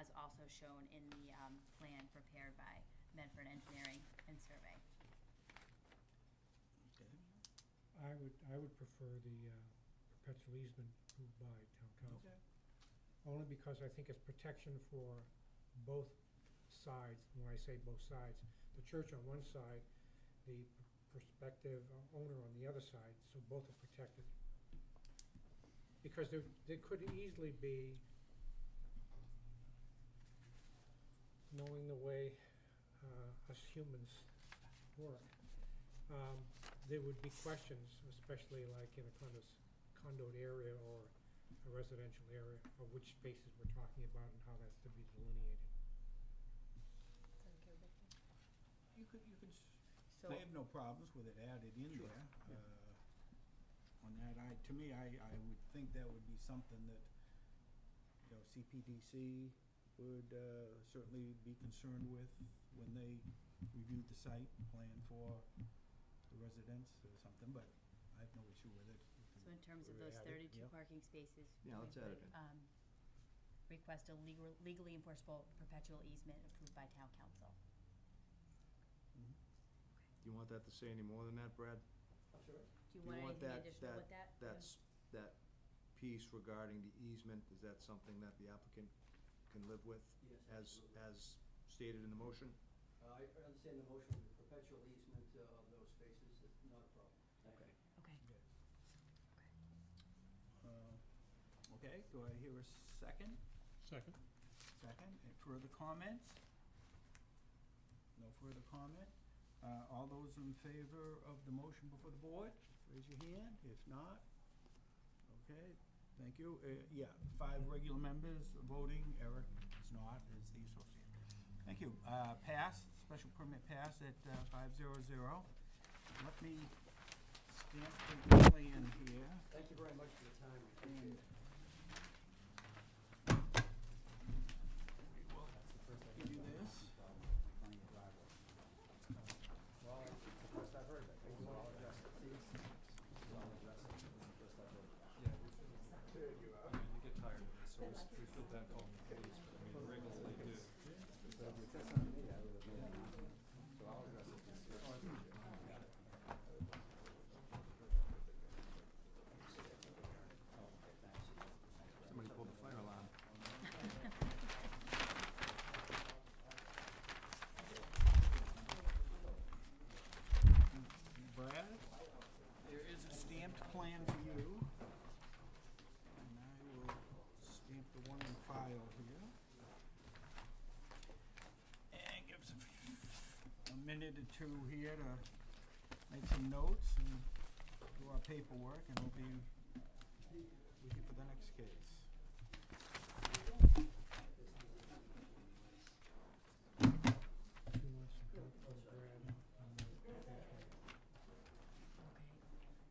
as also shown in the, um, plan prepared by Medford Engineering and Survey. okay. I would, I would prefer the uh, perpetual easement approved by town counsel. Only because I think it's protection for both sides. When I say both sides, the church on one side, the prospective owner on the other side, so both are protected. Because there, there could easily be, knowing the way uh, us humans work, um, there would be questions, especially like in a kind of condoed area or a residential area, of which spaces we're talking about and how that's to be delineated. You could, you could, s- So, I have no problems with it added in there. uh, On that, I, to me, I, I would think that would be something that, you know, CPDC would uh, certainly be concerned with when they reviewed the site plan for the residents or something, but I have no issue with it. So in terms of those add it, thirty-two yep. parking spaces. Yeah, we let's add would, it in. Um, request a legal, legally enforceable perpetual easement approved by town counsel. Mhm. Do you want that to say any more than that, Brad? I'm? Do you You want want anything that- additional that- with that? Jim? That's, that piece regarding the easement, is that something that the applicant can live with Yes, as, absolutely. as stated in the motion? Uh, I I understand the motion with the perpetual easement uh, of those spaces, is not a problem. Thank you. Okay. Uh, Okay, do I hear a second? Second? Second, and further comments? No further comment? Uh, all those in favor of the motion before the board, raise your hand, if not, okay, thank you, uh, yeah, five regular members voting, Eric is not, is the associate. Thank you, uh, passed, special permit pass at, uh, five zero zero. Let me stamp the plan here. Thank you very much for your time, I appreciate it. Give you this. You get tired of it, so we, s- we feel bad calling the police, but I mean, regularly do. Somebody pulled the fire alarm. Brad, there is a stamped plan for you. And I will stamp the one in file here. And give us a f- a minute or two here to make some notes and do our paperwork, and we'll be with for the next case. Do you want some help from Brad on the perpetual? Okay.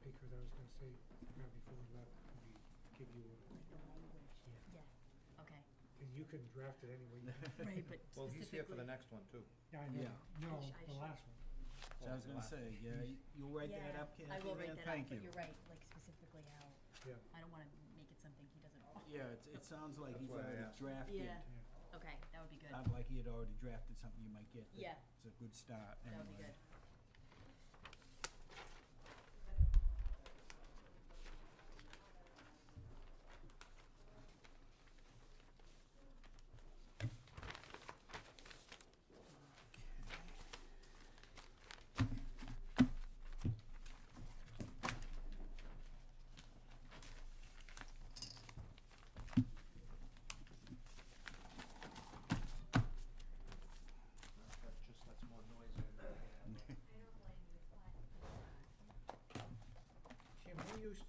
Because I was gonna say, now before we left, we give you, a- Like the language, Yeah. yeah, okay, and you can draft it anyway. you want. right, but Well, he's here for the specifically- next one, too. Yeah, I know, Yeah. no, I the should- last one. Oh, so I was gonna say, yeah, y- you'll write that up, Kathy, I will write that up, Thank but you. you're right, like specifically how, Yeah. I don't wanna make it something he doesn't, Yeah, it's, it sounds like That's he's why I already asked. drafted. yeah, okay, that would be good, Sounded like he had already drafted something you might get. that Yeah. It's a good start, that would be anyway. good.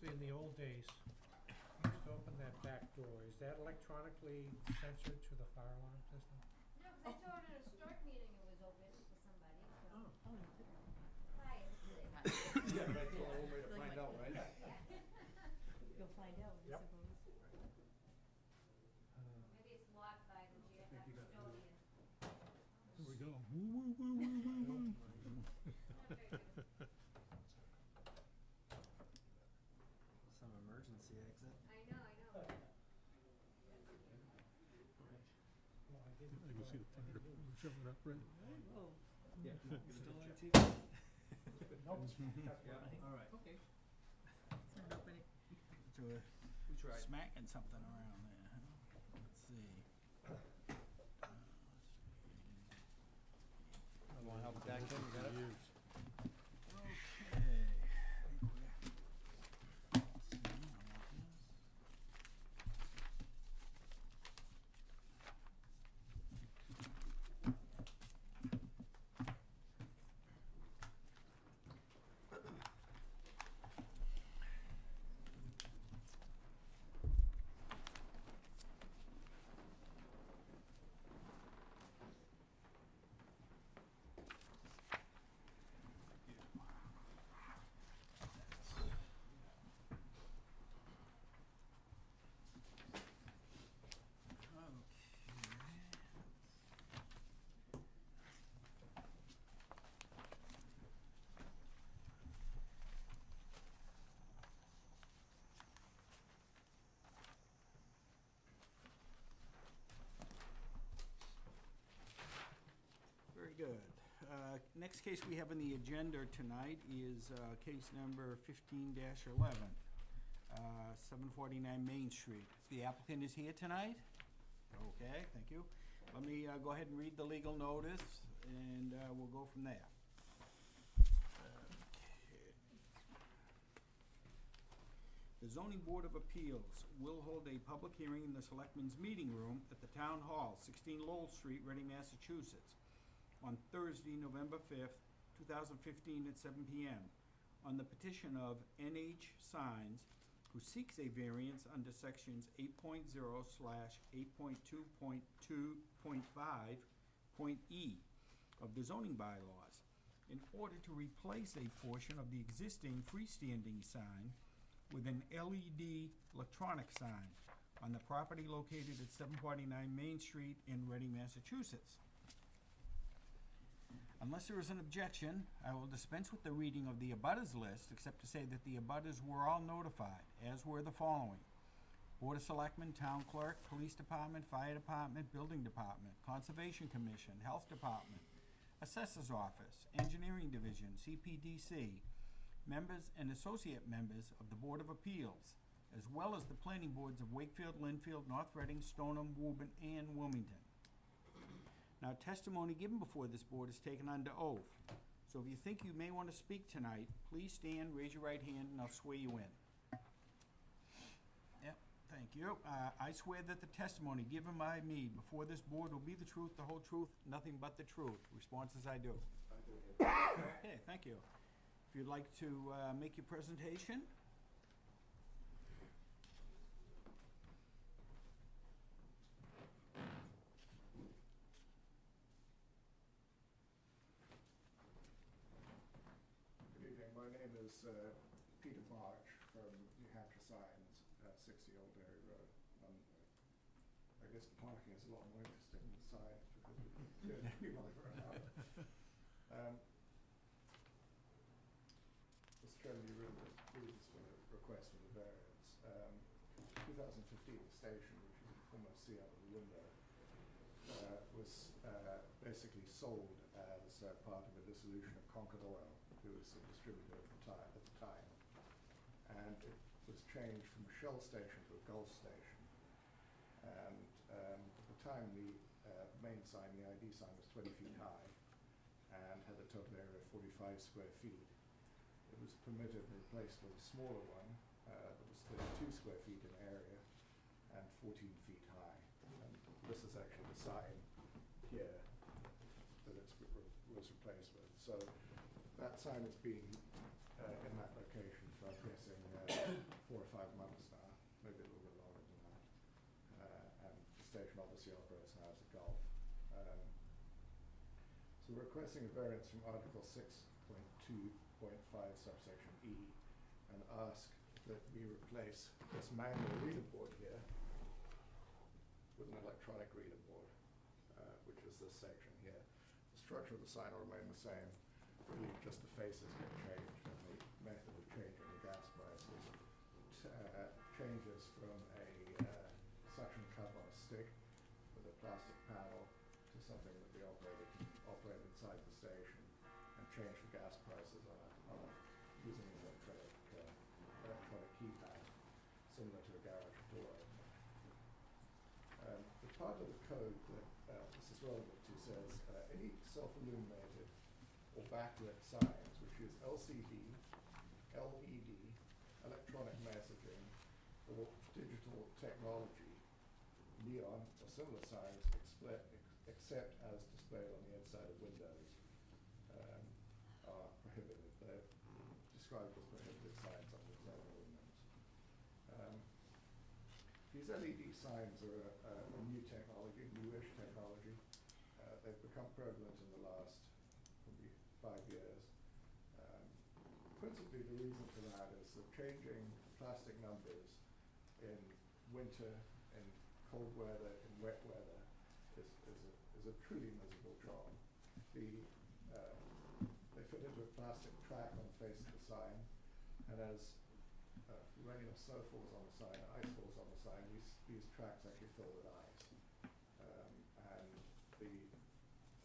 In the old days, you used to open that back door, is that electronically censored to the fire alarm system? No, 'cause I thought at a start meeting it was open to somebody, so. Oh, Hi, it's Liz. Yeah, but that's the only way to find out, right? You'll find out, I Yep. suppose. Maybe it's locked by the jail Think you got- custodian. Here we go. Woo, woo, woo, woo, woo, woo. Not very good. Some emergency exit. I know, I know. Well, I didn't. I can see the fire department showing up, right? Yeah. Still on TV? Nope, Yeah, all right. Okay. So nobody, So we're tried. smacking something around there, huh? Let's see. Uh, You wanna help with that, Kim? You got it? Years. Okay. I think we're- let's see, I want this. Very good. Uh, Next case we have on the agenda tonight is uh, case number fifteen eleven, uh, seven forty-nine Main Street. The applicant is here tonight? Okay, thank you. Let me uh, go ahead and read the legal notice, and uh, we'll go from there. The zoning board of appeals will hold a public hearing in the selectmen's meeting room at the town hall, sixteen Lowell Street, Reading, Massachusetts, on Thursday, November fifth, two thousand fifteen, at seven P M, on the petition of NH Signs, who seeks a variance under sections eight slash eight point E of the zoning bylaws in order to replace a portion of the existing freestanding sign with an LED electronic sign on the property located at seven forty-nine Main Street in Reading, Massachusetts. Unless there is an objection, I will dispense with the reading of the abutters list, except to say that the abutters were all notified, as were the following. Board of Selectmen, Town Clerk, Police Department, Fire Department, Building Department, Conservation Commission, Health Department, Assessor's Office, Engineering Division, CPDC, members and associate members of the Board of Appeals, as well as the planning boards of Wakefield, Lynnfield, North Reading, Stoneham, Woburn, and Wilmington. Now, testimony given before this board is taken under oath. So if you think you may want to speak tonight, please stand, raise your right hand, and I'll swear you in. Yep, thank you. Uh, I swear that the testimony given by me before this board will be the truth, the whole truth, nothing but the truth. Responses I do. Okay, thank you. If you'd like to uh, make your presentation. Good evening, my name uh, Peter March from New Hampshire Signs, uh, 60 Old Dairy Road. Um, I guess the parking is a lot more interesting than the signs because we turn anybody around. Um, Mr. Chairman, you read the reasons for the request for the variance. Um, 2015, the station, which you can almost see out of the window, uh, was uh, basically sold as uh, part of a dissolution of Concord Oil, who was the distributor at the time. At the time. And it was changed from a Shell station to a Gulf station. And um, at the time, the uh, main sign, the ID sign, was 20 feet high and had a total area of 45 square feet. It was permitted and replaced with a smaller one uh, that was 32 square feet in area and 14 sign has been uh, in that location for, I'm guessing, uh, four or five months now, maybe a little bit longer than that. Uh, and the station obviously operates now as a Gulf. Um, so we're requesting a variance from Article 6.2.5 subsection E and ask that we replace this manual reader board here with an electronic reader board, uh, which is this section here. The structure of the sign will remain the same, really just the faces get changed and the method of changing the gas prices t- uh, changes backlit signs which is LCD, LED, electronic messaging, or digital technology, neon or similar signs except as displayed on the inside of windows um, are prohibited. They're described as prohibited signs under the zoning. Um, these LED signs are a, a new technology, newish technology. Uh, they've become prevalent in the last probably five years. Um, principally, the reason is that changing plastic numbers in winter, in cold weather, in wet weather, is, is, a, is a truly miserable job. The, uh, they fit into a plastic track on the face of the sign, and as uh, rain or snow falls on the sign, ice falls on the sign, these, these tracks actually fill with ice. Um, and the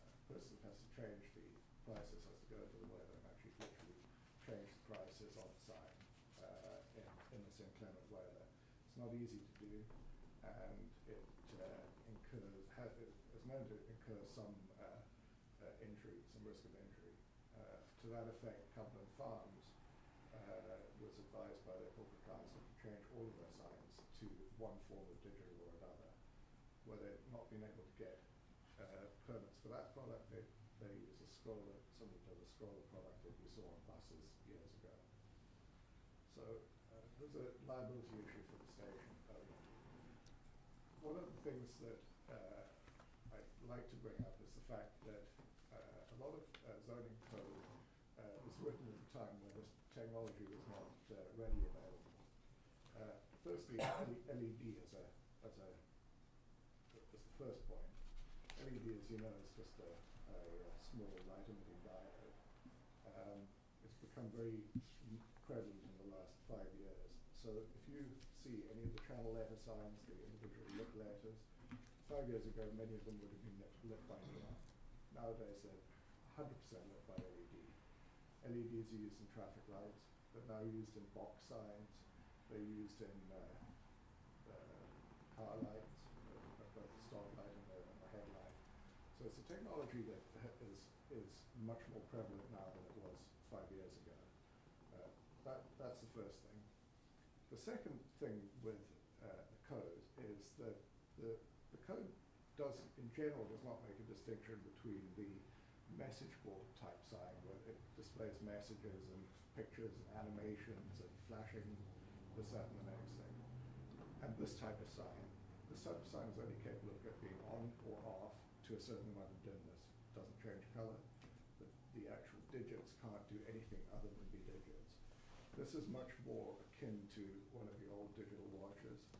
uh, person who has to change the prices has to go into the weather and actually literally change the prices on the sign uh, in, in this inclement weather. It's not easy to do, and it uh, incurs, ha- is to incur some uh, uh, injury, some risk of injury. To that effect, Cumberland Farms was advised by their corporate counsel to change all of their signs to one form of digital or another. Where they've not been able to get permits for that product, they, they use a scroller, similar to the scroller product that we saw on buses years ago. So uh, there's a liability issue for the station owner. One of the things that uh, I'd like to bring up is the fact that uh, a lot of uh, zoning code uh, was written at a time when this technology was not uh, ready available. Uh, firstly, LED as a as a as the first point. LED, as you know, is just a, a, uh small light emitting diode. Um, it's become very prevalent in the last five years. So if you see any of the channel letter signs, the individual lit letters, five years ago many of them would have been lit, lit by neon. Nowadays they're 100% lit by LED. Are used in traffic lights. They're now used in box signs. They're used in uh, uh, car lights, uh, both the stop light and the, and the headlight. So it's a technology that ha- is is much more prevalent now than it was five years ago. Uh, that that's the first thing. The second thing with uh, the code is that the the code does in general does not make a distinction between the message board type sign it displays messages and pictures and animations and flashing this, that, and the next thing. And this type of sign, this type of sign is only capable of being on or off to a certain amount of dimness. Doesn't change color. The, the actual digits can't do anything other than be digits. This is much more akin to one of the old digital watches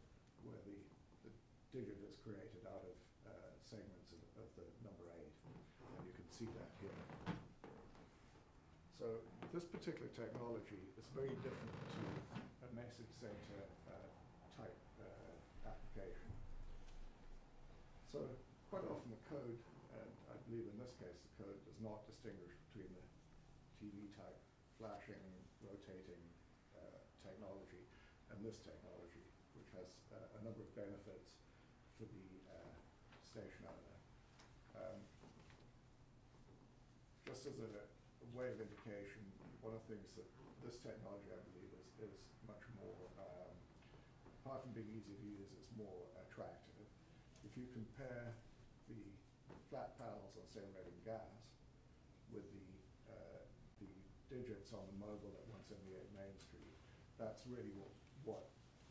where the, the digit is created out of uh, segments of, of the number eight. And you can see that here. So this particular technology is very different to a message center uh, type uh, application. So quite often the code, and I believe in this case the code does not distinguish between the TV type flashing, rotating uh, technology and this technology, which has uh, a number of benefits for the uh, station owner. Um, just as a, a way of indication, one of the things that this technology, I believe, is, is much more, um, apart from being easy to use, it's more attractive. If you compare the flat panels on, say, Reading Gas with the, uh, the digits on the Mobil at 178 Main Street, that's really what, what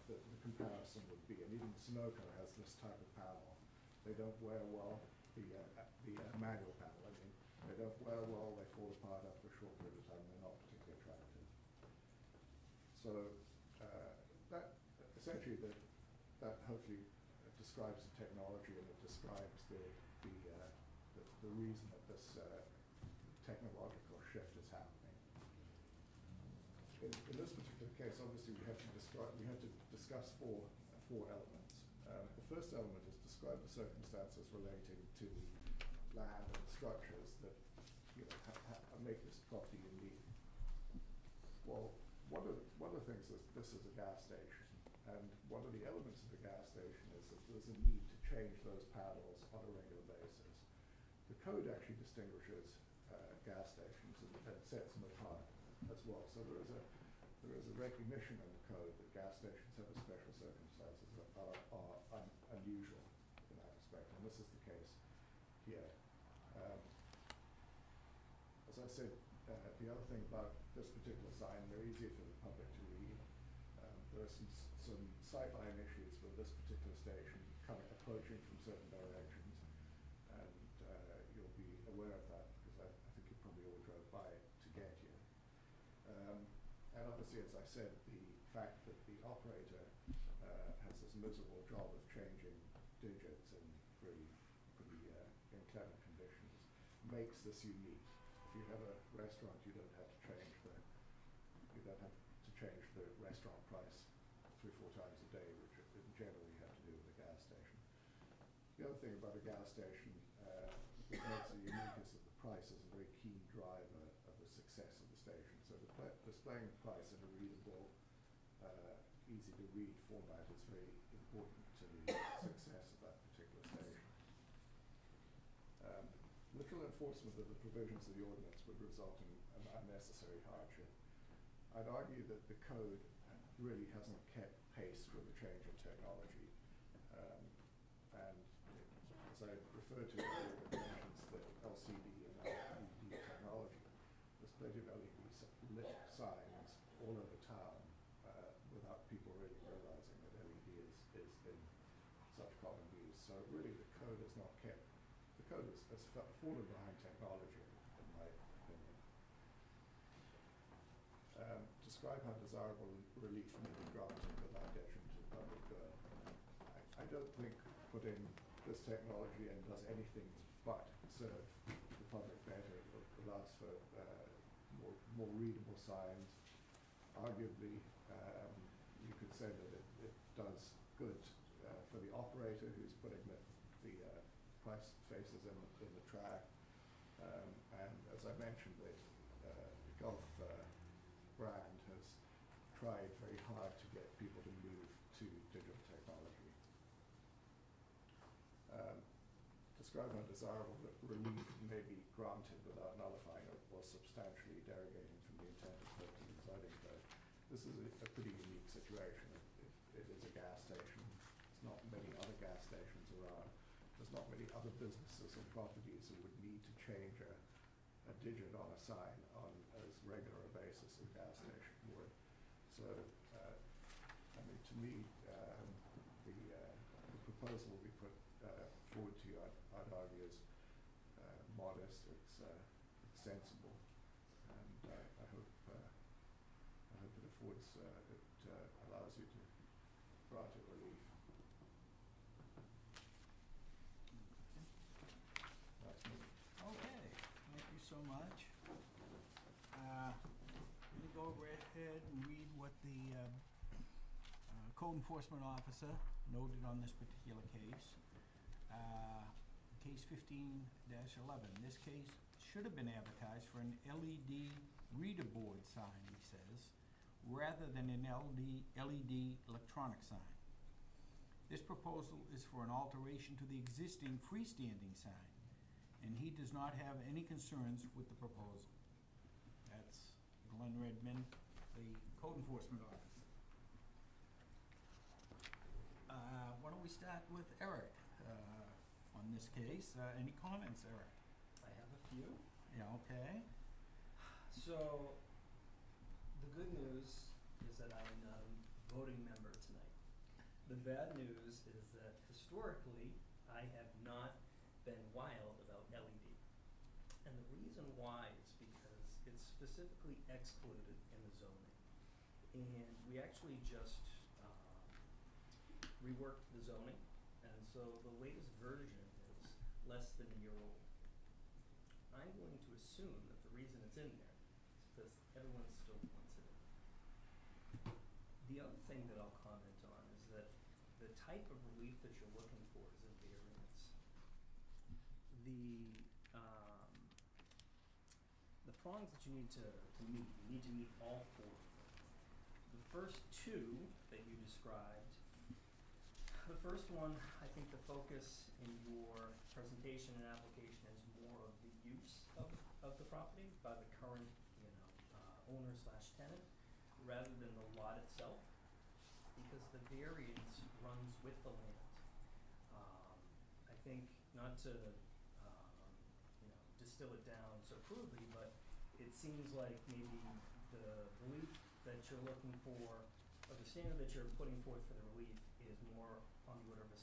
the, the comparison would be. And even Sunoco has this type of panel they don't wear well, the, uh, the uh, manual panel, I mean, they don't wear well, they fall apart after a short period of time, they're not particularly attractive. So, uh, that, essentially, that, that hopefully describes the technology and it describes the, the, uh, the, the reason that this, uh, technological shift is happening. In, in this particular case, obviously, we have to describe, we have to discuss four, four elements. Um, the first element is describe the circumstances relating to land and structures that, you know, ha- ha- make this property unique. Well, one of, one of the things is, this is a gas station, and one of the elements of the gas station is that there's a need to change those paddles on a regular basis. The code actually distinguishes, uh, gas stations and, and sets them apart as well, so there is a, there is a recognition in the code that gas stations have a special circumstances that are, are un- unusual in that respect, and this is the case here. Um, as I said, uh, the other thing about this particular sign, they're easier for the public to read. Um, there are some, s- sightline issues with this particular station coming, approaching from certain directions. And, uh, you'll be aware of that because I, I think you probably all drove by it to get here. Um, and obviously, as I said, the fact that the operator, uh, has this miserable job of changing digits in pretty, pretty, uh, inclement conditions makes this unique. If you have a restaurant, you don't have to change the, you don't have to change the restaurant price three, four times a day, which you generally you have to do with a gas station. The other thing about a gas station, uh, which makes it that the price is a very key driver of the success of the station. So the pla- displaying the price in a readable, uh, easy to read format is very important to the success of that particular station. Um, literal enforcement of the provisions of the ordinance would result in an unnecessary hardship. I'd argue that the code really hasn't kept pace with the change in technology. Um, and as I referred to that LCD and LED technology, of LED lit signs all over town, uh, without people really realizing that LED is, is in such common use. So really, the code has not kept, the code has fa- fallen behind technology, in my opinion. Um, describe how desirable relief may be granted without detriment to the public good. I, I don't think putting this technology in does anything but serve the public better. It allows for, uh, more, more Arguably, um, you could say that it, it does good, uh, for the operator who's putting the, the, uh, price faces in, in the track. Um, and as I mentioned, the, uh, Gulf, uh, brand has tried very hard to get people to move to digital technology. Um, desirable that relief may be granted without nullifying or, or substantially derogating from the intent of the deciding code. This is a, a pretty unique situation. It, it is a gas station. There's not many other gas stations around. There's not many other businesses and properties who would need to change a, a digit on a sign on as regular a basis as a gas station would. So, uh, I mean, to me, um, the, uh, the proposal we put, uh, forward to you, I'd, I'd argue is, uh, modest, it's, uh, it's sensible, and I, I hope, uh, I hope it affords, uh, it, uh, allows you to grant it relief. That's me. Okay, thank you so much. Uh, Let me go right ahead and read what the um, uh, code enforcement officer noted on this particular case. Uh, Case fifteen eleven, this case should have been advertised for an LED reader board sign, he says, rather than an LD, LED electronic sign. This proposal is for an alteration to the existing freestanding sign, and he does not have any concerns with the proposal. That's Glenn Redmond, the code enforcement officer. Uh, why don't we start with Eric, uh, on this case? Uh, any comments, Eric? I have a few. Yeah, okay. So, the good news is that I am not a voting member tonight. The bad news is that historically, I have not been wild about LED. And the reason why is because it's specifically excluded in the zoning. And we actually just reworked the zoning, and so the latest version is less than a year old. I'm going to assume that the reason it's in there is because everyone still wants it. The other thing that I'll comment on is that the type of relief that you're looking for is a variance. The, um, the prongs that you need to, to meet, you need to meet all four. The first two that you described, the first one, I think the focus in your presentation and application is more of the use of, of the property by the current, you know, uh, owner slash tenant, rather than the lot itself, because the variance runs with the land. Um, I think, not to, um, you know, distill it down so crudely, but it seems like maybe the relief that you're looking for, or the standard that you're putting forth for the relief is more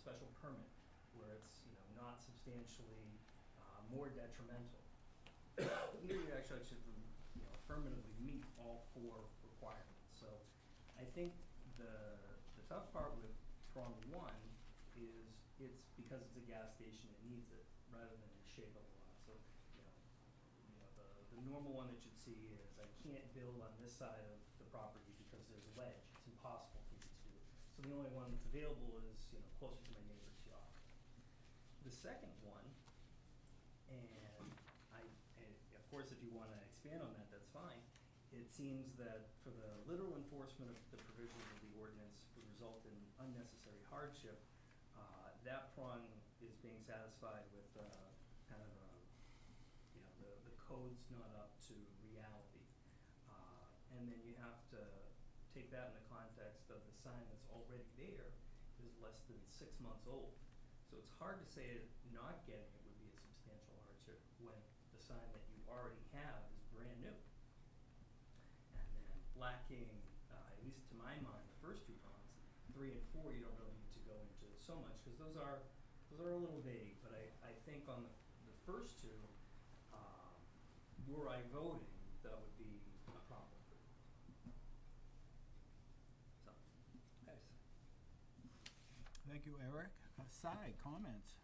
special permit, where it's, you know, not substantially, uh, more detrimental. You actually should, you know, affirmatively meet all four requirements, so I think the, the tough part with prong one is it's because it's a gas station, it needs it, rather than the shape of the lot, so, you know, you know, the, the normal one that you'd see is I can't build on this side of the property because there's a ledge, it's impossible for me to do. So the only one that's available is, you know, closer to my neighbor's yard. The second one, and I, of course, if you wanna expand on that, that's fine. It seems that for the literal enforcement of the provisions of the ordinance would result in unnecessary hardship, uh, that prong is being satisfied with, uh, kind of a, you know, the, the code's not up to reality. Uh, and then you have to take that in the context of the sign that's there is less than six months old. So it's hard to say that not getting it would be a substantial hardship when the sign that you already have is brand new. And then lacking, uh, at least to my mind, the first two prongs, three and four, you don't really need to go into so much, cause those are, those are a little vague, but I, I think on the, the first two, um, were I voting, that would be a problem for me. So, guys. Thank you, Eric. Uh, comments?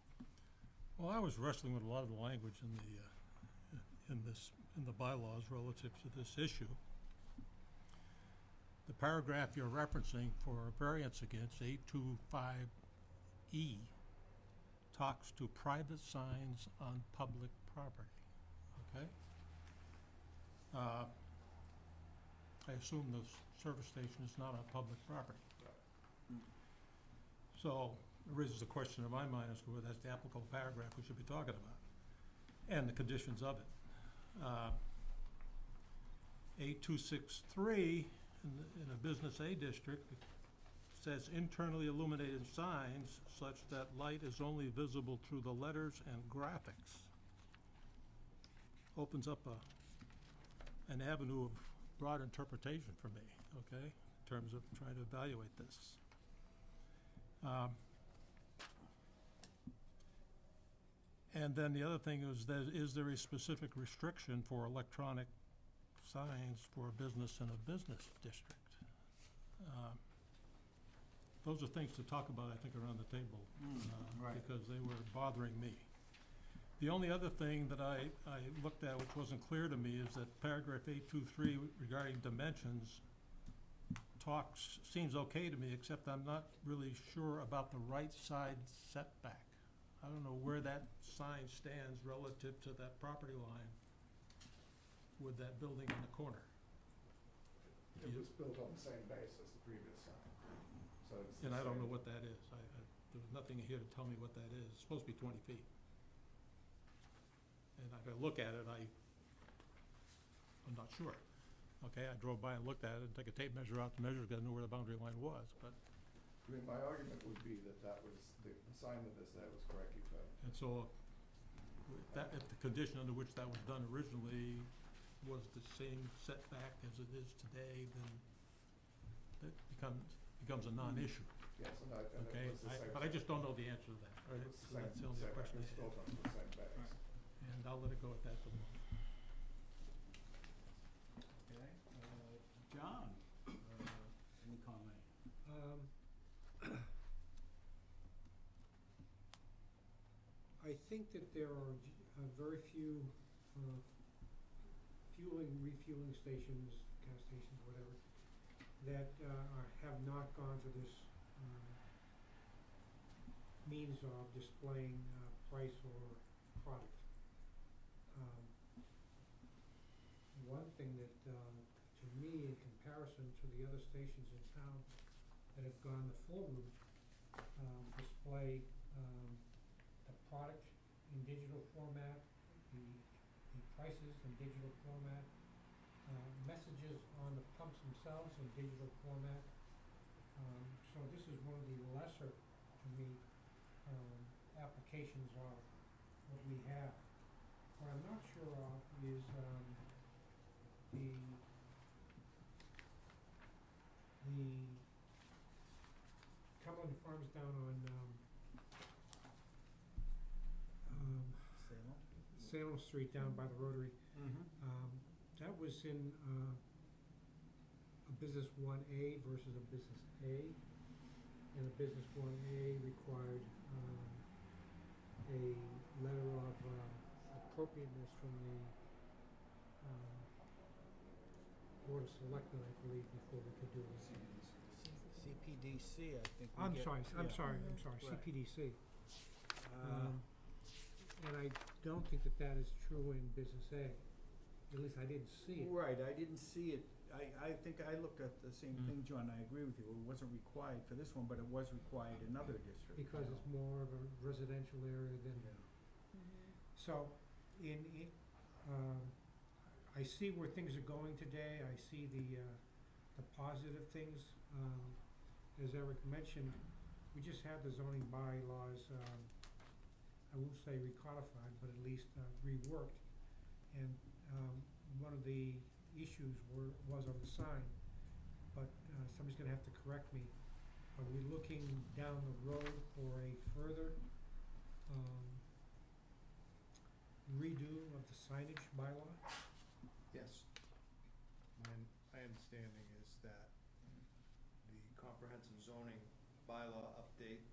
Well, I was wrestling with a lot of the language in the, uh, in this, in the bylaws relative to this issue. The paragraph you're referencing for variance against eight two five E talks to private signs on public property, okay? Uh, I assume the service station is not on public property. So, it raises a question in my mind as to whether that's the applicable paragraph we should be talking about, and the conditions of it. Uh, A two six three, in, the- in a business A district, says internally illuminated signs such that light is only visible through the letters and graphics. Opens up a, an avenue of broad interpretation for me, okay, in terms of trying to evaluate this. Um, And then the other thing is that, is there a specific restriction for electronic signs for a business in a business district? Um, Those are things to talk about, I think, around the table. Mm, uh, right. Because they were bothering me. The only other thing that I, I looked at, which wasn't clear to me, is that paragraph eight two three regarding dimensions seems okay to me, except I'm not really sure about the right side setback. I don't know where that sign stands relative to that property line with that building in the corner. It was built on the same base as the previous sign, so it's the And I don't know same- what that is. I, I, there's nothing here to tell me what that is. It's supposed to be twenty feet. And if I look at it, I, I'm not sure. Okay, I drove by and looked at it and took a tape measure out to measure, because I knew where the boundary line was, but, I mean, my argument would be that that was, the the sign that was correctly put. and so, if that, if the condition under which that was done originally was the same setback as it is today, then that becomes, becomes a non-issue. Yes, and I, and okay? it was the I- same. But I just don't know the answer to that. It was So the same, That's the only same, question I it's built have. the same base. And I'll let it go at that for the moment. Okay, uh, John, uh, any comment? Um, I think that there are uh, very few uh, fueling, refueling stations, gas stations, whatever, that uh, are, have not gone to this um, means of displaying uh, price or product. Um, One thing that, to me, in comparison to the other stations in town that have gone the full route, um, display, um, the product in digital format, the, the prices in digital format, uh, messages on the pumps themselves in digital format. Um, so this is one of the lesser, to me, um, applications of what we have. What I'm not sure of is, um, the, the Cumberland Farms down on, um, um, Salem? Salem Street down by the Rotary. Mm-hmm. Um, that was in, uh, a business one A versus a business A. And a business one A required, um, a letter of, uh, appropriateness from the, um, Board of Selectmen, I believe, before we could do it. CPDC, I think we I'm get- sorry, I'm yeah. sorry, I'm sorry, Right. CPDC. Uh, Um, and I don't think that that is true in business A. At least I didn't see it. Right, I didn't see it, I, I think I looked at the same Mm. thing, John, I agree with you, it wasn't required for this one, but it was required in other districts. Because it's more of a residential area than, so, in, in, um, I see where things are going today, I see the, uh, the positive things. Um, as Eric mentioned, we just had the zoning bylaws, um, I won't say recodified, but at least, uh, reworked. And, um, one of the issues were, was on the sign, but, uh, somebody's gonna have to correct me. Are we looking down the road for a further, um, redo of the signage bylaw? Yes. My, my understanding is that the comprehensive zoning bylaw update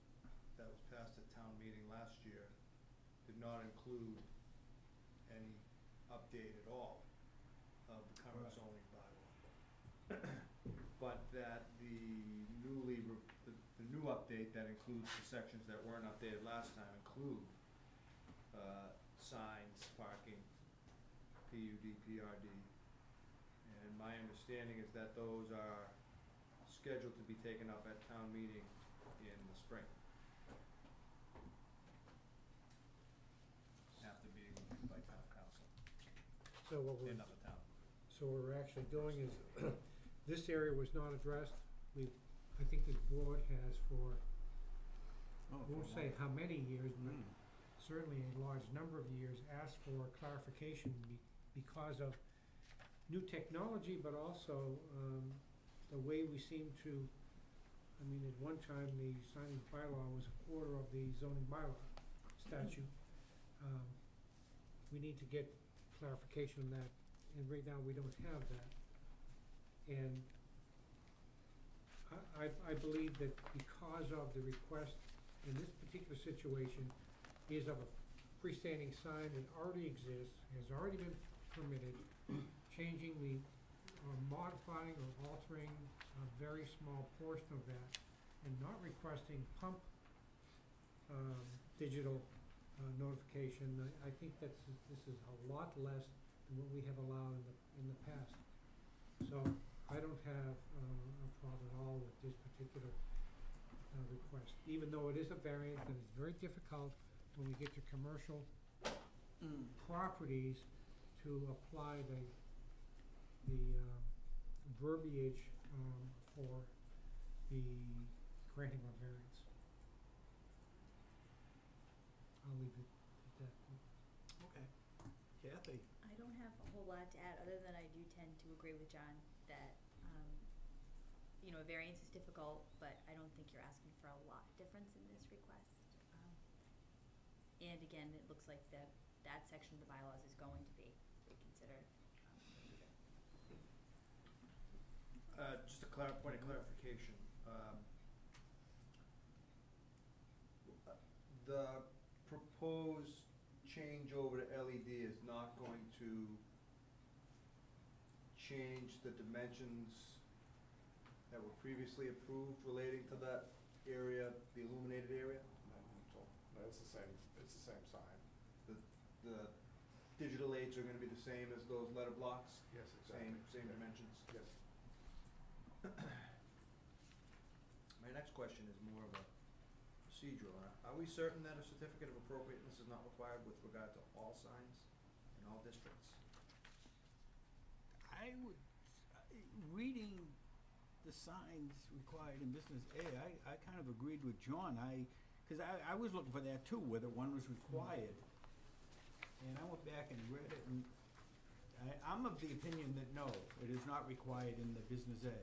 that was passed at town meeting last not include any update at all of the current zoning bylaw. But that the newly, re- the, the new update that includes the sections that weren't updated last time include, uh, signs, parking, PUD, PRD. And my understanding is that those are scheduled to be taken up at town meeting in the spring. After being reviewed by town counsel So what we're, and town. so what we're actually doing is, this area was not addressed. We, I think the board has for, Oh, I won't say one. how many years, but Mm. certainly a large number of years, asked for clarification be- because of new technology, but also, um, the way we seem to, I mean, at one time, the signage bylaw was a quarter of the zoning bylaw statute. Um, we need to get clarification on that, and right now, we don't have that. And I, I, I believe that because of the request in this particular situation is of a freestanding sign that already exists, has already been permitted, changing the, or modifying or altering a very small portion of that, and not requesting pump, um, digital, uh, notification, I, I think that's, this is a lot less than what we have allowed in the, in the past. So, I don't have, uh, a problem at all with this particular, uh, request, even though it is a variance and it's very difficult when we get to commercial Mm. properties to apply the, the, um, verbiage, um, for the granting of variance. I'll leave it at that. Okay. Kathy? I don't have a whole lot to add, other than I do tend to agree with John that, um, you know, a variance is difficult, but I don't think you're asking for a lot difference in this request. Um, And again, it looks like that, that section of the bylaws is going to be reconsidered. Uh, just a clar- point of clarification, um, the proposed change over to LED is not going to change the dimensions that were previously approved relating to that area, the illuminated area? No, not at all. No, it's the same, it's the same sign. The, the digital aids are gonna be the same as those letter blocks? Yes, Same, exactly. same Yeah. dimensions? Yes. My next question is more of a procedural. Are- Are we certain that a certificate of appropriateness is not required with regard to all signs in all districts? I would, I- reading the signs required in business A, I, I kind of agreed with John, I, cause I, I was looking for that too, whether one was required. And I went back and read it, and I, I'm of the opinion that no, it is not required in the business A.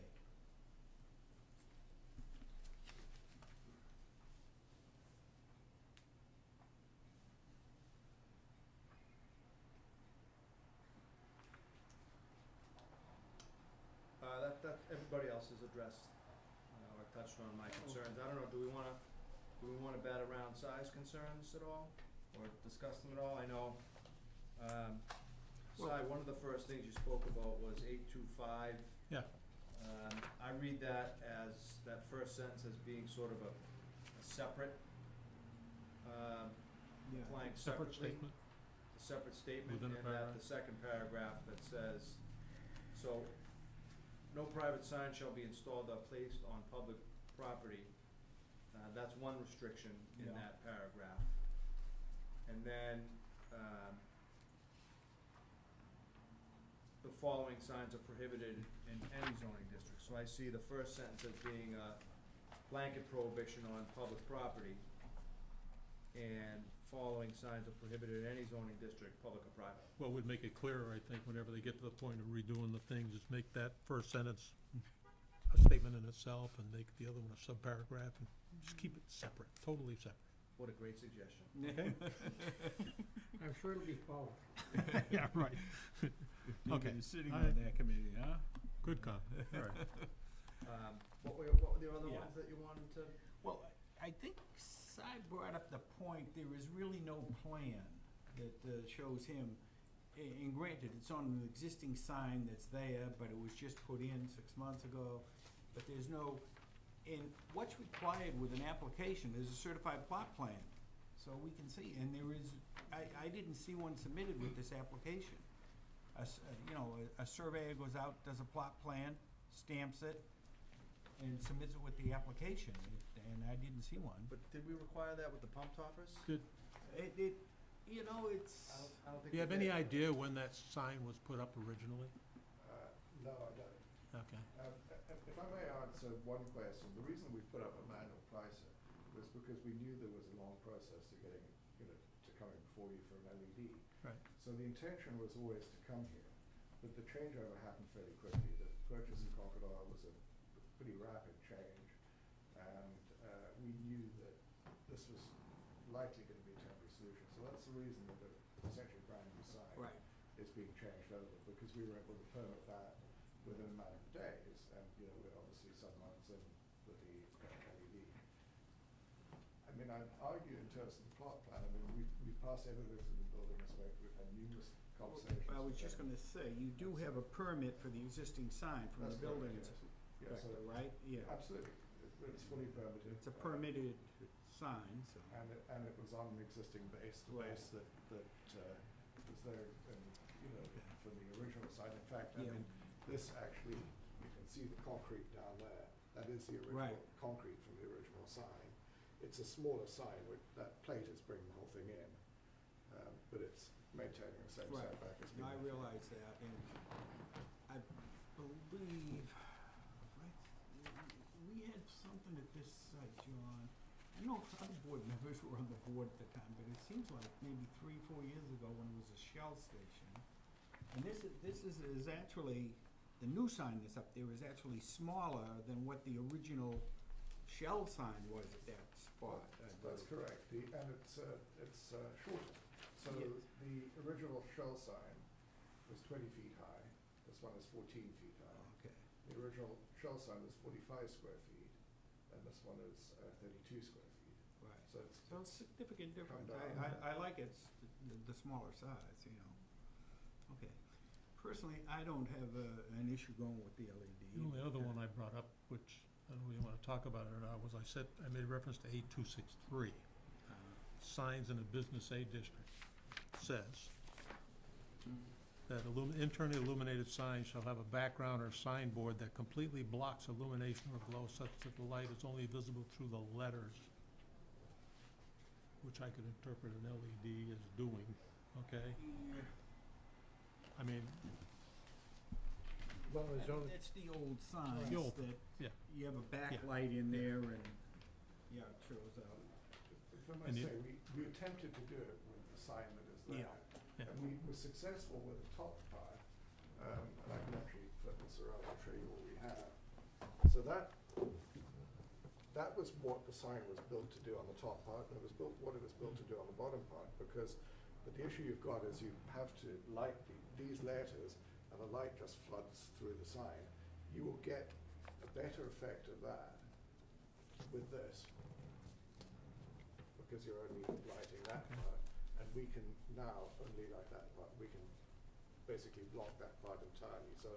Uh, that, that, everybody else has addressed, uh, or touched on my concerns. I don't know, do we wanna, do we wanna bat around size concerns at all? Or discuss them at all? I know, um, Si, one of the first things you spoke about was eight two five. Yeah. Um, I read that as, that first sentence as being sort of a, a separate, um, Yeah. applying Separate separately statement? a separate statement, Within a and that paragraph. the second paragraph that says, so, no private sign shall be installed or placed on public property. Uh, that's one restriction in Yeah. that paragraph. And then, um, the following signs are prohibited in any zoning district. So I see the first sentence as being a blanket prohibition on public property. And following signs are prohibited in any zoning district, public or private. What would make it clearer, I think, whenever they get to the point of redoing the things, is make that first sentence a statement in itself and make the other one a subparagraph and just keep it separate, totally separate. What a great suggestion. I'm sure it'll be followed. Yeah, right. Okay, You're sitting I- on that committee, huh? Good comment, all right. Um, what were, what were the other Yeah. ones that you wanted to? Well, I think Si brought up the point, there is really no plan that uh, shows him, and granted, it's on an existing sign that's there, but it was just put in six months ago, but there's no, and what's required with an application is a certified plot plan, so we can see, and there is, I, I didn't see one submitted with this application. A uh, you know, a- a surveyor goes out, does a plot plan, stamps it, and submits it with the application, It- and I didn't see one. But did we require that with the pump toppers? Did, It, it, you know, it's, I don't, I don't think. do you have any did. idea when that sign was put up originally? Uh, no, I don't. Okay. Um, uh, If I may answer one question, the reason we put up a manual pricer was because we knew there was a long process to getting, you know, to coming before you for an LED. Right. So the intention was always to come here, but the changeover happened fairly quickly. The purchase of Crocodile was a pretty rapid change, and uh, we knew that this was likely going to be a temporary solution. So that's the reason that the essentially brand new sign right, is being changed over, because we were able to permit that within a matter of days, and, you know, we're obviously some months in with the uh, LED. I mean, I'd argue in terms of the plot plan, I mean, we, we passed evidence of the building inspector, we've had numerous conversations. I was just gonna say, you do have a permit for the existing sign from the building inspector, yes. Right? Yeah, absolutely, it's fully permitted. it's a uh, permitted sign, so. And it, and it was on an existing base, the Right. base that, that, uh, was there, and, you know, from the original site. In fact, I Yeah. mean, this actually, you can see the concrete down there. That is the Right. original concrete from the original sign. It's a smaller sign, with, that plate is bringing the whole thing in, um, but it's maintaining the same Right. setback as No, I realize that, and I believe, I- we had something at this site, John. I know other board members were on the board at the time, but it seems like maybe three, four years ago when it was a Shell station. And this is, this is, is actually the new sign that's up there is actually smaller than what the original Shell sign was at that spot. I That's believe. correct, the, and it's, uh, it's, uh, shorter. So Yes. the original Shell sign was twenty feet high, this one is fourteen feet high. Okay. The original Shell sign was forty-five square feet, and this one is, uh, thirty-two square. So it's, So it's significant difference. I, I, I like it, it's the, the smaller size, you know. Okay. Personally, I don't have uh, an issue going with the LED. The only other one I brought up, which I don't really wanna talk about it or not, was I said, I made reference to eight two six three. Uh, Signs in a business A district says that illum- internally illuminated signs shall have a background or signboard that completely blocks illumination or glow such that the light is only visible through the letters, which I could interpret an LED as doing, okay? I mean, Well, there's only, That's the old signs The old- that yeah. you have a backlight in there and, yeah, it shows out. if I And may you- say, we, we attempted to do it with the sign that is there. Yeah. Yeah. And we were successful with the top part, um, and I can actually flip this around and show you what we have. So that, that was what the sign was built to do on the top part, and it was built, what it was built to do on the bottom part, because, but the issue you've got is you have to light the, these letters, and the light just floods through the sign. You will get a better effect of that with this, because you're only lighting that part, and we can now only light that part, we can basically block that part entirely, so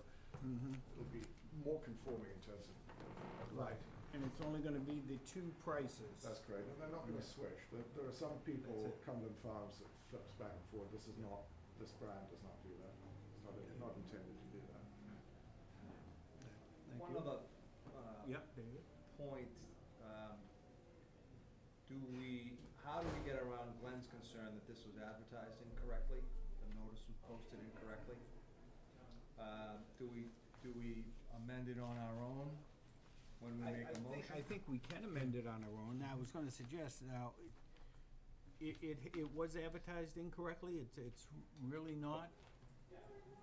Mm-hmm. it'll be more conforming in terms of light. And it's only gonna be the two prices. That's correct, and they're not gonna Yeah. switch, there, there are some people, That's it. Cumberland Farms, that flips back and forth, this is not, this brand does not do that, it's not, not intended to do that. Thank One you. other, uh, Yep, point, um, do we, how do we get around Glenn's concern that this was advertised incorrectly? The notice was posted incorrectly? Uh, do we, do we amend it on our own when we I- make I a think- motion? I think we can amend it on our own. I was gonna suggest now, it, it, it was advertised incorrectly, it's, it's really not.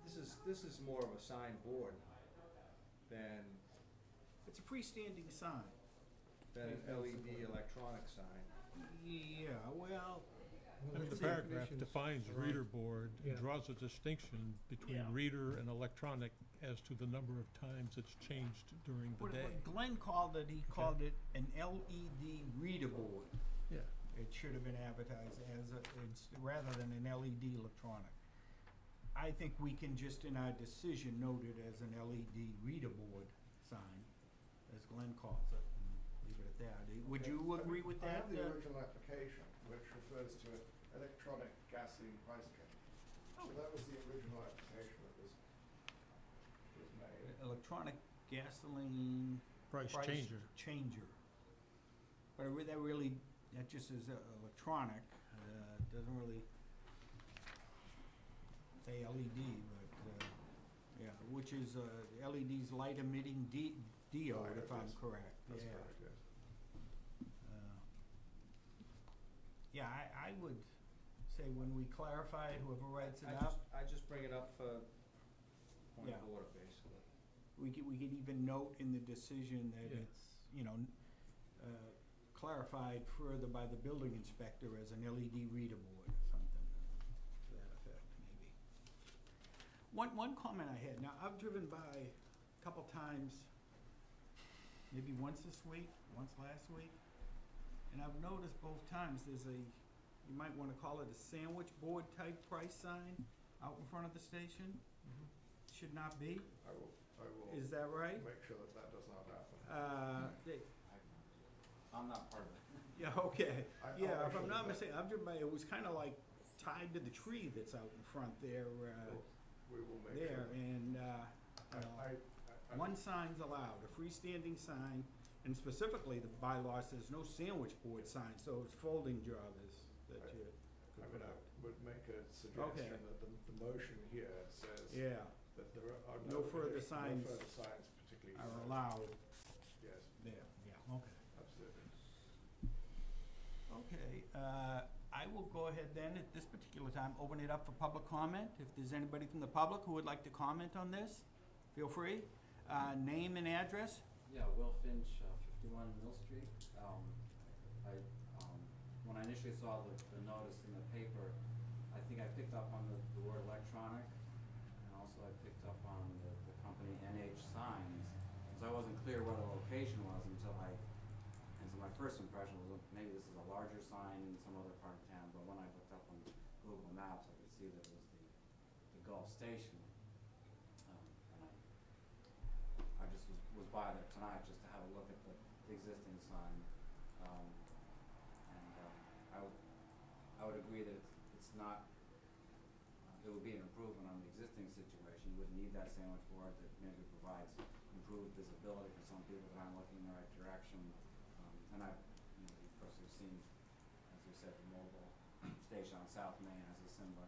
This is, this is more of a sign board than, It's a freestanding sign. than an LED electronic sign. Yeah, well, I mean, the paragraph defines reader board Yeah. and draws a distinction between Yeah. reader and electronic as to the number of times it's changed during the what, day. what Glenn called it, he called it an LED reader board. Yeah, It should have been advertised as a, it's, rather than an LED electronic. I think we can just in our decision note it as an LED reader board sign, as Glenn calls it, and leave it at that. Would you I agree mean, with I that? have the uh, original application, which refers to electronic gasoline price change. So that was the original application that was, was made. Electronic gasoline price price changer. changer. But it re- that really, that just is uh, electronic, uh, doesn't really say LED, but, uh, yeah, which is, uh, LED's light emitting di- diode, Right, if I'm yes. correct, yeah. That's correct, yes. Uh, Yeah, I, I would say when we clarify it, whoever writes it I up, just, I just bring it up for point Yeah. of order, basically. we could, we could even note in the decision that Yeah. it's, you know, n- uh, clarified further by the building inspector as an LED reader board or something, to that effect, maybe. One, one comment I had, now, I've driven by a couple times, maybe once this week, once last week, and I've noticed both times there's a, you might wanna call it a sandwich board type price sign out in front of the station. Should not be, I will, I will is that right? make sure that that does not happen. Uh, they- I'm not part of it. yeah, okay, I- I'll yeah, if sure I'm not mistaken, I've driven it was kinda like tied to the tree that's out in front there, uh, We will make sure. there, and, uh, I, you know, I, I. one sign's allowed, a freestanding sign, and specifically, the bylaw says no sandwich board sign, so it's folding job is, that Right. you I could would, put out. would make a suggestion that the, the motion here says Yeah, that there are No no further addition- signs No further signs particularly. are allowed Yes, there, yeah, okay. absolutely. Okay, uh, I will go ahead then, at this particular time, open it up for public comment. If there's anybody from the public who would like to comment on this, feel free. Uh, Name and address? Yeah, Will Finch, uh, fifty-one Mill Street. Um, I, um, when I initially saw the, the notice in the paper, I think I picked up on the, the word electronic, and also I picked up on the, the company NH Signs. So I wasn't clear where the location was until I, and so my first impression was, "Oh, maybe this is a larger sign in some other part of town, but when I looked up on Google Maps, I could see that it was the, the Gulf Station. Um, and I I just was, was by there tonight just to have a look at the existing sign. Um, and, um, I would, I would agree that it's, it's not, uh, it would be an improvement on the existing situation. You wouldn't need that sandwich board that maybe provides improved visibility for some people that aren't looking in the right direction. Um, and I, you know, of course, we've seen, as we said, the Mobil station on South Main has a similar,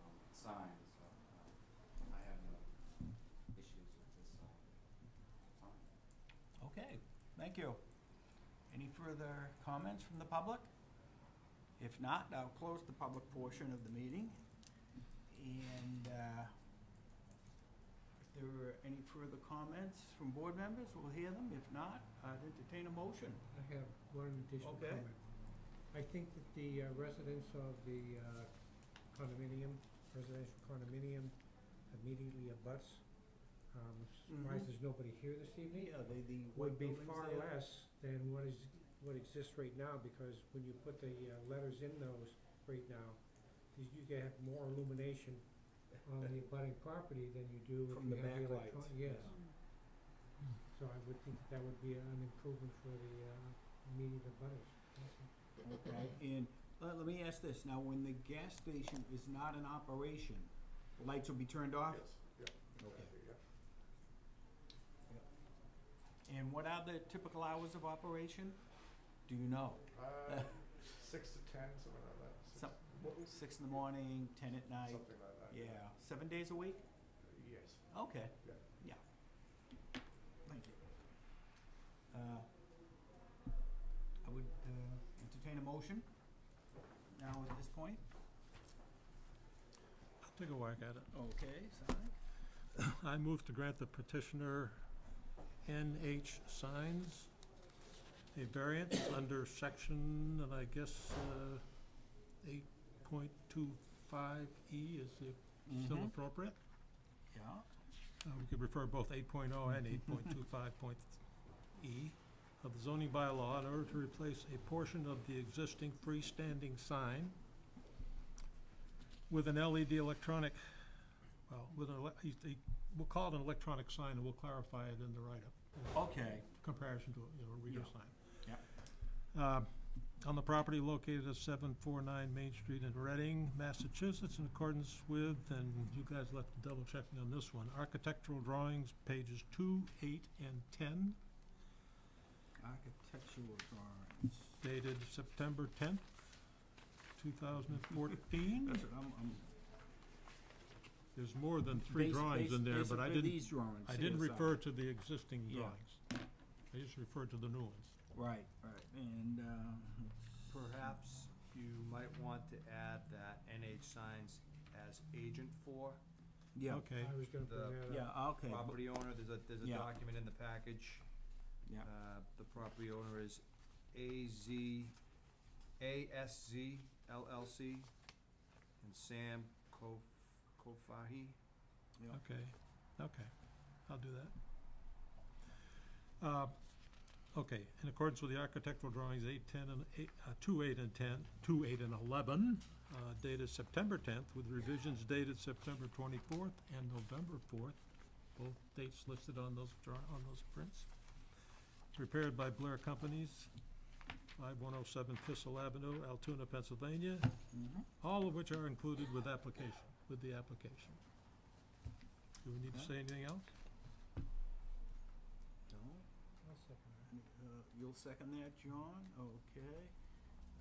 um, sign, so, uh, I have no issues with this, sign. Okay, thank you. Any further comments from the public? If not, I'll close the public portion of the meeting. And uh, there are any further comments from board members, we'll hear them. If not, I'd entertain a motion. I have one additional Okay. comment. I think that the uh, residents of the uh, condominium, residential condominium immediately abuts, um, surprised Mhm. there's nobody here this evening, Yeah, they, the would be buildings far there. less than what is, what exists right now, because when you put the uh, letters in those right now, you you can have more illumination on the abutting property than you do if From you the have the backlights, electron, yes. So I would think that that would be an improvement for the uh, immediate abutters. Okay, and let, let me ask this, now, when the gas station is not in operation, the lights will be turned off? Yes, yeah, exactly, yeah. And what are the typical hours of operation? Do you know? Uh, six to ten, something like that. Six- Some- Six in the morning, ten at night? Something like that. Yeah, seven days a week? Yes. Okay. Yeah. Yeah. Thank you. Uh, I would uh, entertain a motion now at this point. I'll take a whack at it. Okay, sign. I move to grant the petitioner NH Signs a variance under section, and I guess, uh, eight point two five E is it still Mhm. appropriate? Yeah. Uh, we could refer both eight and eight point two five point E of the zoning bylaw in order to replace a portion of the existing freestanding sign with an LED electronic, well, with an, ele- he- he- we'll call it an electronic sign, and we'll clarify it in the write-up. Okay. Comparison to, you know, a reader Yeah. sign. Yeah. On the property located at seven four nine Main Street in Reading, Massachusetts, in accordance with, and you guys left the double checking on this one, architectural drawings, pages two, eight, and ten, Architectural drawings. dated September tenth, two thousand and fourteen. That's what I'm, I'm. There's more than three bas- drawings bas- in there, but I basically didn't, these drawings. I didn't refer to the existing Yeah. drawings. I just referred to the new ones. Right, right, and, uh, Perhaps you might want to add that NH Signs as agent for yeah, Okay, I was gonna bring The- that up. yeah, okay. but- property owner, there's a, there's a Yeah. document in the package. Yeah. Uh, the property owner is AZ, ASZ LLC, and Sam Kof, Kofahi. okay, okay, I'll do that. Uh, okay, in accordance with the architectural drawings eight, ten, and eight, uh, two, eight, and ten, two, eight, and eleven, uh, dated September tenth, with revisions dated September twenty-fourth and November fourth, both dates listed on those draw, on those prints. Prepared by Blair Companies, five one oh seven Kissell Avenue, Altoona, Pennsylvania, Mhm. all of which are included with application, with the application. Do we need to say anything else? No? I'll second that. Uh, You'll second that, John? Okay.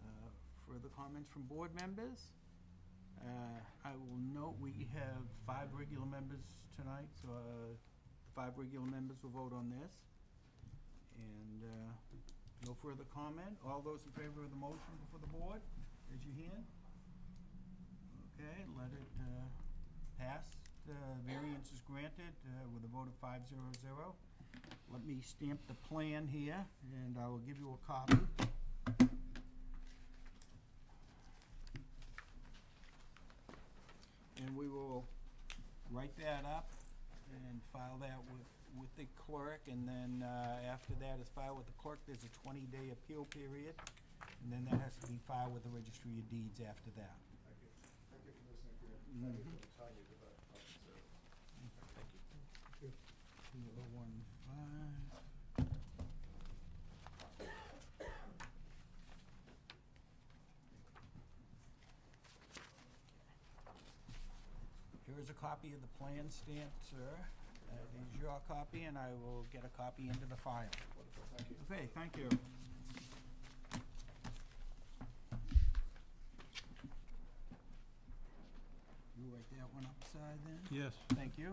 Uh, Further comments from board members? Uh, I will note we have five regular members tonight, so uh, five regular members will vote on this. And uh, no further comment? All those in favor of the motion before the board, raise your hand. Okay, let it uh, pass. The variance variance is granted uh, with a vote of five zero zero. Let me stamp the plan here, and I will give you a copy. And we will write that up and file that with, with the clerk, and then, uh, after that is filed with the clerk, there's a twenty-day appeal period, and then that has to be filed with the registry of deeds after that. Thank you. Thank you for listening to me. Thank you Mhm. for the time you devote to public service. Thank you. Thank you. Zero one five. Here is a copy of the plan stamped, sir. Uh, that is your copy, and I will get a copy into the file. Wonderful, thank you. Okay, thank you. You write that one upside then? Yes. Thank you.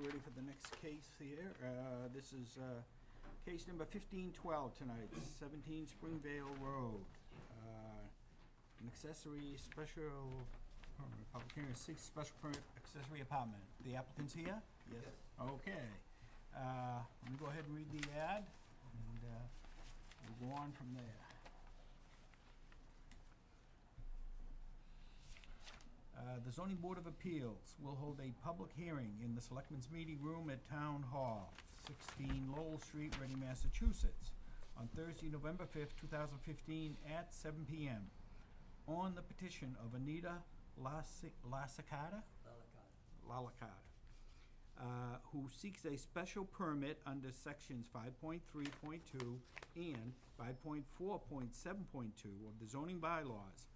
We're ready for the next case here. Uh, This is uh, case number fifteen twelve tonight, seventeen Springvale Road. Uh, An accessory special, permit, public hearing, six special permit accessory apartment. The applicant's here? Yes. Okay. Uh, Let me go ahead and read the ad, and uh, we'll go on from there. Uh, The zoning board of appeals will hold a public hearing in the selectmen's meeting room at Town Hall, sixteen Lowell Street, Reading, Massachusetts, on Thursday, November fifth, two thousand fifteen, at seven PM, on the petition of Anita Lasicada? Lalacada, uh, who seeks a special permit under sections five point three point two and five point four point seven point two of the zoning bylaws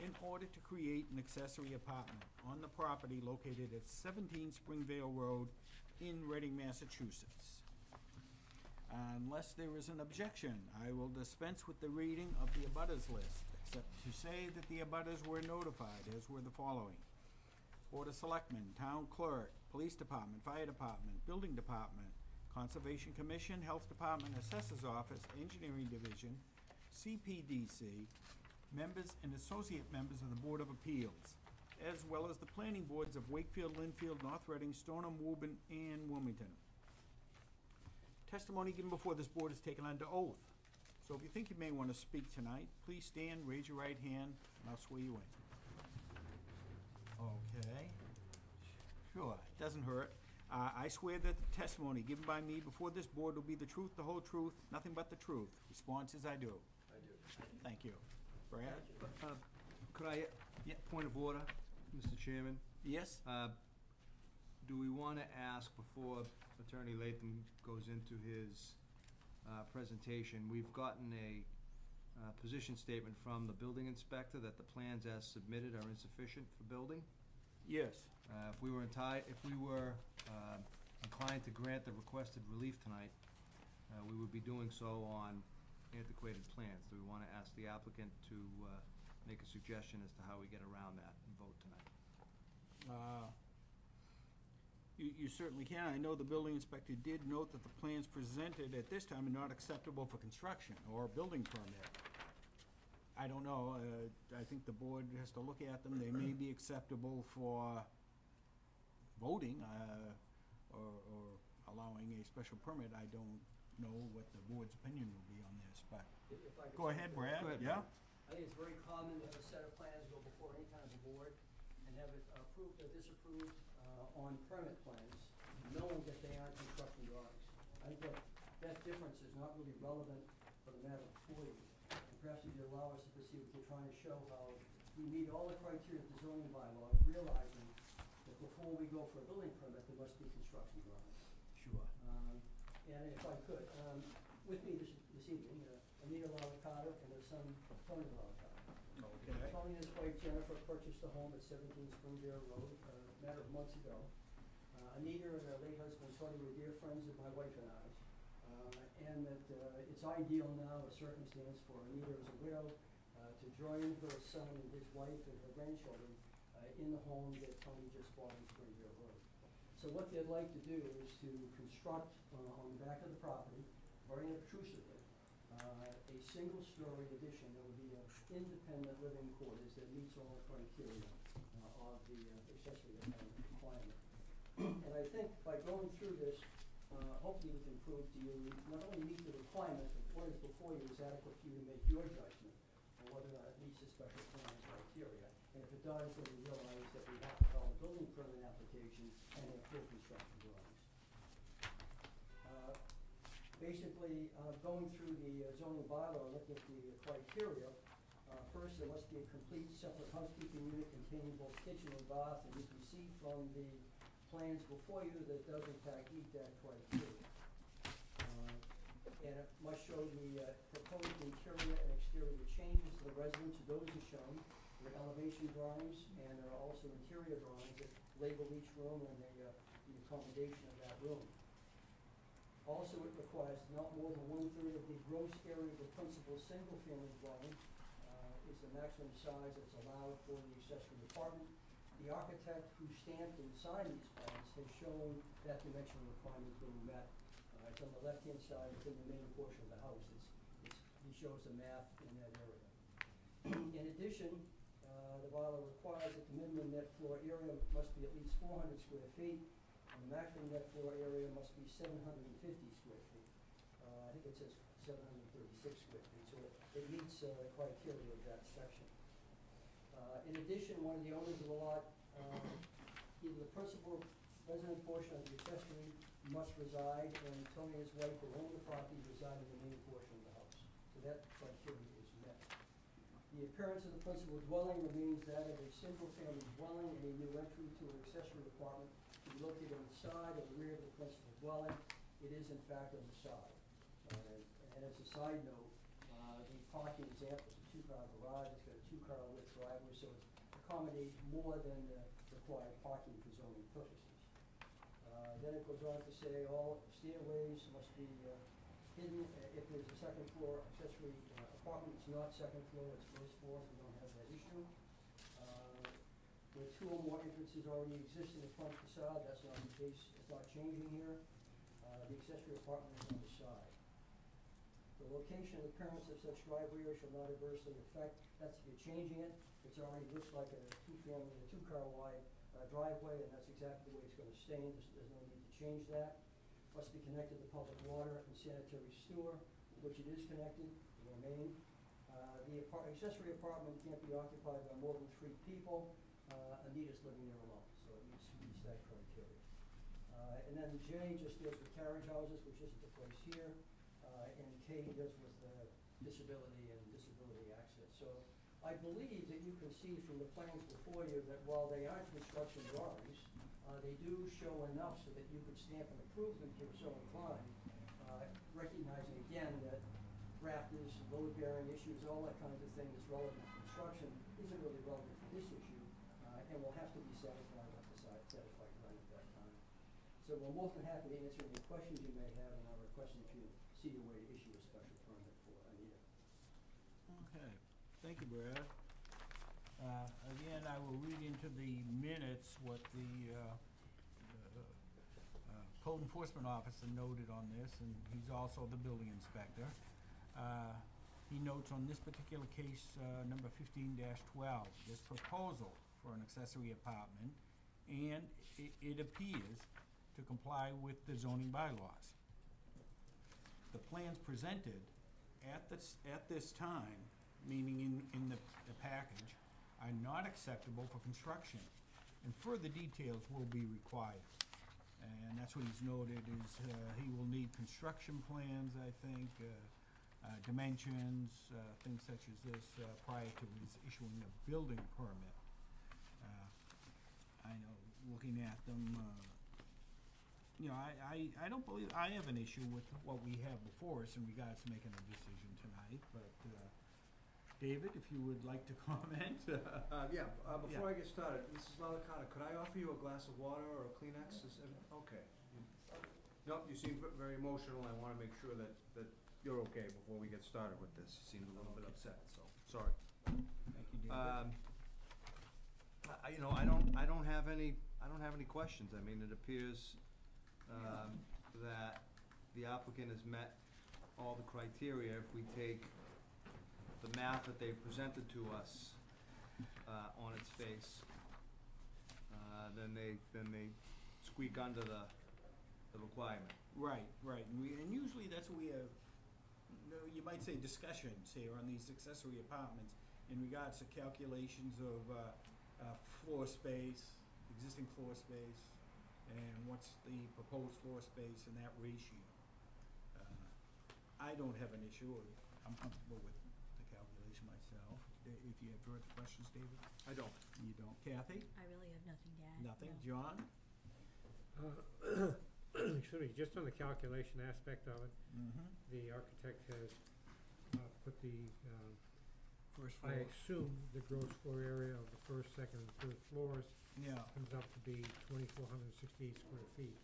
in order to create an accessory apartment on the property located at seventeen Springvale Road in Reading, Massachusetts. Unless there is an objection, I will dispense with the reading of the abutters list, except to say that the abutters were notified, as were the following. Board of Selectmen, Town Clerk, Police Department, Fire Department, Building Department, Conservation Commission, Health Department, Assessor's Office, Engineering Division, CPDC, members and associate members of the Board of Appeals, as well as the planning boards of Wakefield, Lynnfield, North Reading, Stoneham, Woburn, and Wilmington. Testimony given before this board is taken under oath. So if you think you may want to speak tonight, please stand, raise your right hand, and I'll swear you in. Okay. Sure, it doesn't hurt. Uh, I swear that the testimony given by me before this board will be the truth, the whole truth, nothing but the truth. Response is I do. I do. Thank you. Brad? Uh, Could I, Yeah. point of order, Mr. Chairman? Yes? Uh, Do we want to ask before Attorney Latham goes into his uh, presentation, we've gotten a uh, position statement from the building inspector that the plans as submitted are insufficient for building. Yes. Uh, If we were enti, if we were uh, inclined to grant the requested relief tonight, uh, we would be doing so on antiquated plans. Do we want to ask the applicant to uh, make a suggestion as to how we get around that and vote tonight? Uh, You, you certainly can. I know the building inspector did note that the plans presented at this time are not acceptable for construction or building permit. I don't know, uh, I think the board has to look at them. They may be acceptable for voting, uh, or, or allowing a special permit. I don't know what the board's opinion will be on but, If if I could go say ahead, that- Brad, Go ahead, yeah? I think it's very common to have a set of plans go before any kind of a board and have it approved or disapproved uh, on permit plans, knowing that they aren't construction drawings. I think that, that difference is not really relevant for the matter before you. And perhaps if you allow us to proceed, we can try and show how we meet all the criteria of the zoning bylaw, realizing that before we go for a building permit, there must be construction drawings. Sure. Um, And if I could, um, with me this, this evening, Anita Lavacado and her son Tony Lavacado. Okay. Tony and his wife Jennifer purchased a home at seventeen Springdale Road uh, a matter of months ago. Uh, Anita and her late husband Tony were dear friends of my wife and I. Uh, and that, uh, it's ideal now, a circumstance for Anita as a widow, uh, to join her son and his wife and her grandchildren, uh, in the home that Tony just bought in Springdale Road. So what they'd like to do is to construct, uh, on the back of the property, very unobtrusively, uh, a single-story addition that would be an independent living quarters that meets all the criteria uh, of the uh, accessory apartment requirement. And I think by going through this, uh, hopefully we can prove to you, not only meet the requirement, but what is before you is adequate for you to make your judgment on whether or not it meets the special permit criteria. And if it does, then we realize that we have to file a building permit application and a full construction basically, uh, going through the uh, zoning bylaw, and looking at the criteria, uh, first, there must be a complete separate housekeeping unit containing both kitchen and bath, and you can see from the plans before you that does in fact meet that criteria. Uh, And it must show the proposed interior and exterior changes to the residence, those are shown. There are elevation drawings, and there are also interior drawings that label each room and the, the accommodation of that room. Also, it requires not more than one-third of the gross area of the principal single-family dwelling, uh, is the maximum size that's allowed for the accessory apartment. The architect who stamped and signed these plans has shown that dimensional requirement being met. Uh, it's on the left-hand side, within the main portion of the house, it's, it's, he shows the math in that area. In addition, uh, the bylaw requires that the minimum net floor area must be at least four hundred square feet, the maximum net floor area must be seven hundred and fifty square feet. Uh, I think it says seven hundred and thirty-six square feet, so it, it meets, uh, the criteria of that section. Uh, in addition, one of the owners of the lot, uh, either the principal resident portion of the accessory must reside, and Tony and his wife who own the property reside in the main portion of the house. So that criteria is met. The appearance of the principal dwelling remains that of a single-family dwelling, and a new entry to an accessory apartment be located on the side or the rear of the principal dwelling. It is in fact on the side. Uh, And as a side note, uh, the parking is ample, it's a two-car garage, it's got a two-car width driveway, so it accommodates more than the required parking for zoning purposes. Uh, Then it goes on to say all stairways must be uh, hidden, Uh, if there's a second floor accessory uh, apartment, it's not second floor, it's first floor, so we don't have that issue. Where two or more entrances already exist in the front facade, that's not the case, it's not changing here. Uh, The accessory apartment is on the side. The location and appearance of such driveway shall not adversely affect, that's if you're changing it, it's already looks like a two-family, a two-car wide uh, driveway, and that's exactly the way it's gonna stay, there's, there's no need to change that. Must be connected to public water and sanitary sewer, which it is connected. remain. Uh, the apart, accessory apartment can't be occupied by more than three people. Uh, Anita's living there alone, so it meets, meets that criteria. Uh, and then J just deals with carriage houses, which isn't the place here. Uh, and K deals with, uh, disability and disability access. So I believe that you can see from the plans before you that while they aren't construction drawings, uh, they do show enough so that you could stamp and approve them if you're so inclined. Uh, recognizing again that rafters, load-bearing issues, all that kind of thing that's relevant to construction isn't really relevant to this issue, and will have to be satisfied at the site, satisfied Glenn at that time. So we're more than happy to answer any questions you may have, and I'll request that you see your way to issue a special permit for Anita. Okay, thank you, Brad. Uh, Again, I will read into the minutes what the uh, the, uh, code enforcement officer noted on this, and he's also the building inspector. Uh, He notes on this particular case, uh, number fifteen twelve, this proposal for an accessory apartment, and it, it appears to comply with the zoning bylaws. The plans presented at this, at this time, meaning in, in the, the package, are not acceptable for construction, and further details will be required. And that's what he's noted, is, uh, he will need construction plans, I think, uh, uh, dimensions, uh, things such as this, uh, prior to his issuing a building permit. Uh, looking at them, uh, you know, I, I, I don't believe, I have an issue with what we have before us in regards to making a decision tonight, but, uh, David, if you would like to comment? Uh, yeah, uh, before. I get started, Mrs. Lalacada, could I offer you a glass of water or a Kleenex? Is it- Okay. You- Nope, you seem ve- very emotional, I wanna make sure that, that you're okay before we get started with this. You seemed a little bit upset, so, sorry. Thank you, David. Um, I, I- you know, I don't, I don't have any, I don't have any questions. I mean, it appears, um, that the applicant has met all the criteria. If we take the map that they presented to us, uh, on its face, uh, then they, then they squeak under the, the requirement. Right, right, and we, and usually that's what we have, no, you might say discussions here on these accessory apartments in regards to calculations of, uh, uh, floor space, existing floor space, and what's the proposed floor space and that ratio. Uh, I don't have an issue, or I'm comfortable with the calculation myself. I- If you have further questions, David? I don't. You don't. Kathy? I really have nothing to add. Nothing? no. John? Uh, Excuse me, just on the calculation aspect of it, Mm-hmm. the architect has uh, put the, um, First I floor. assume the gross floor area of the first, second, and third floors Yeah, comes up to be twenty-four hundred and sixty-eight square feet.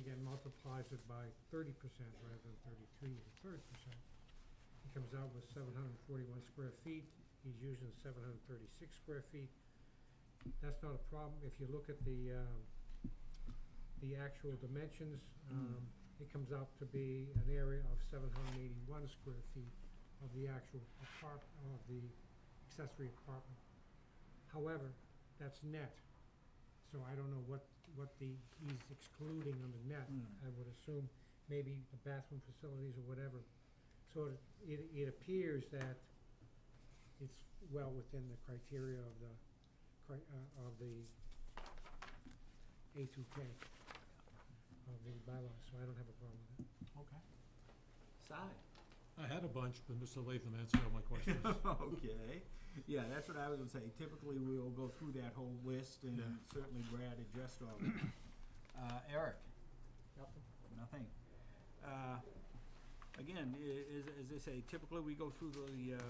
Again, multiplies it by thirty percent rather than thirty-three and a third percent. He comes out with seven hundred and forty-one square feet. He's using seven hundred and thirty-six square feet. That's not a problem. If you look at the, um, the actual dimensions, um, it comes out to be an area of seven hundred and eighty-one square feet of the actual apartment, of the accessory apartment. However, that's net, so I don't know what, what the, he's excluding on the net. Hmm. I would assume maybe the bathroom facilities or whatever. So it, it, it appears that it's well within the criteria of the, cri- uh, of the A two K of the bylaws, so I don't have a problem with it. okay. Si? I had a bunch, but Mr. Latham answered all my questions. Okay, yeah, that's what I was gonna say, typically we'll go through that whole list and Yeah. certainly Brad addressed all of it. Uh, Eric? Nothing. Nothing. Uh, again, i- as, as I say, typically we go through the, uh,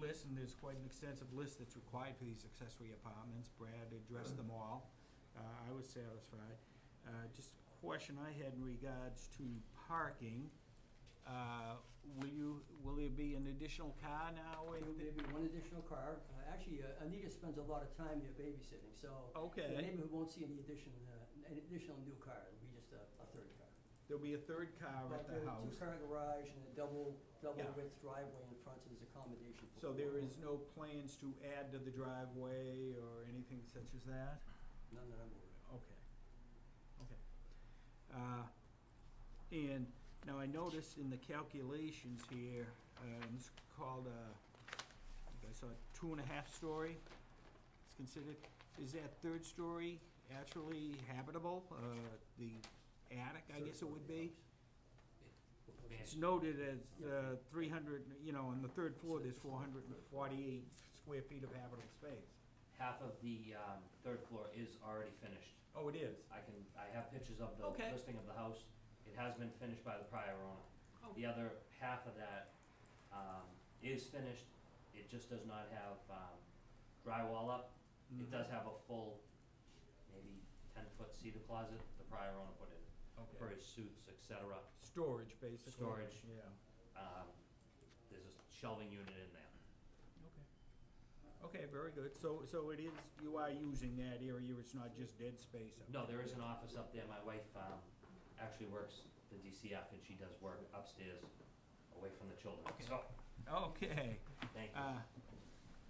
list and there's quite an extensive list that's required for these accessory apartments. Brad addressed them all. Uh, I was satisfied. Uh, just a question I had in regards to parking. Uh, will you, will there be an additional car now? There the- may be one additional car. Uh, Actually, uh, Anita spends a lot of time there babysitting, so the Okay, neighborhood won't see any addition, uh, an additional new car. It'll be just a, a third car. there'll be a third car at the house. two-car garage and a double, double Yeah. width driveway in front, so there's accommodation for. So there is no plans to add to the driveway or anything such as that? None that I'm aware of. Okay, okay. Uh, and Now, I noticed in the calculations here, um, it's called, uh, I think I saw two and a half story, it's considered, is that third story actually habitable? Uh, the attic, I guess it would be? It's noted as, uh, three hundred, you know, on the third floor, there's four hundred and forty-eight square feet of habitable space. Half of the, um, third floor is already finished. Oh, it is? I can, I have pictures of the Okay. listing of the house. It has been finished by the prior owner. The other half of that, um, is finished. It just does not have, um, drywall up. It does have a full, maybe ten-foot cedar closet the prior owner put in for his suits, et cetera. Storage, basically. Storage. Yeah. Um, there's a shelving unit in there. Okay. Okay, very good. So, so it is, you are using that area, it's not just dead space up No, there is an office up there. My wife, um, actually works the DCF and she does work upstairs away from the children, so, Okay. thank you. Uh,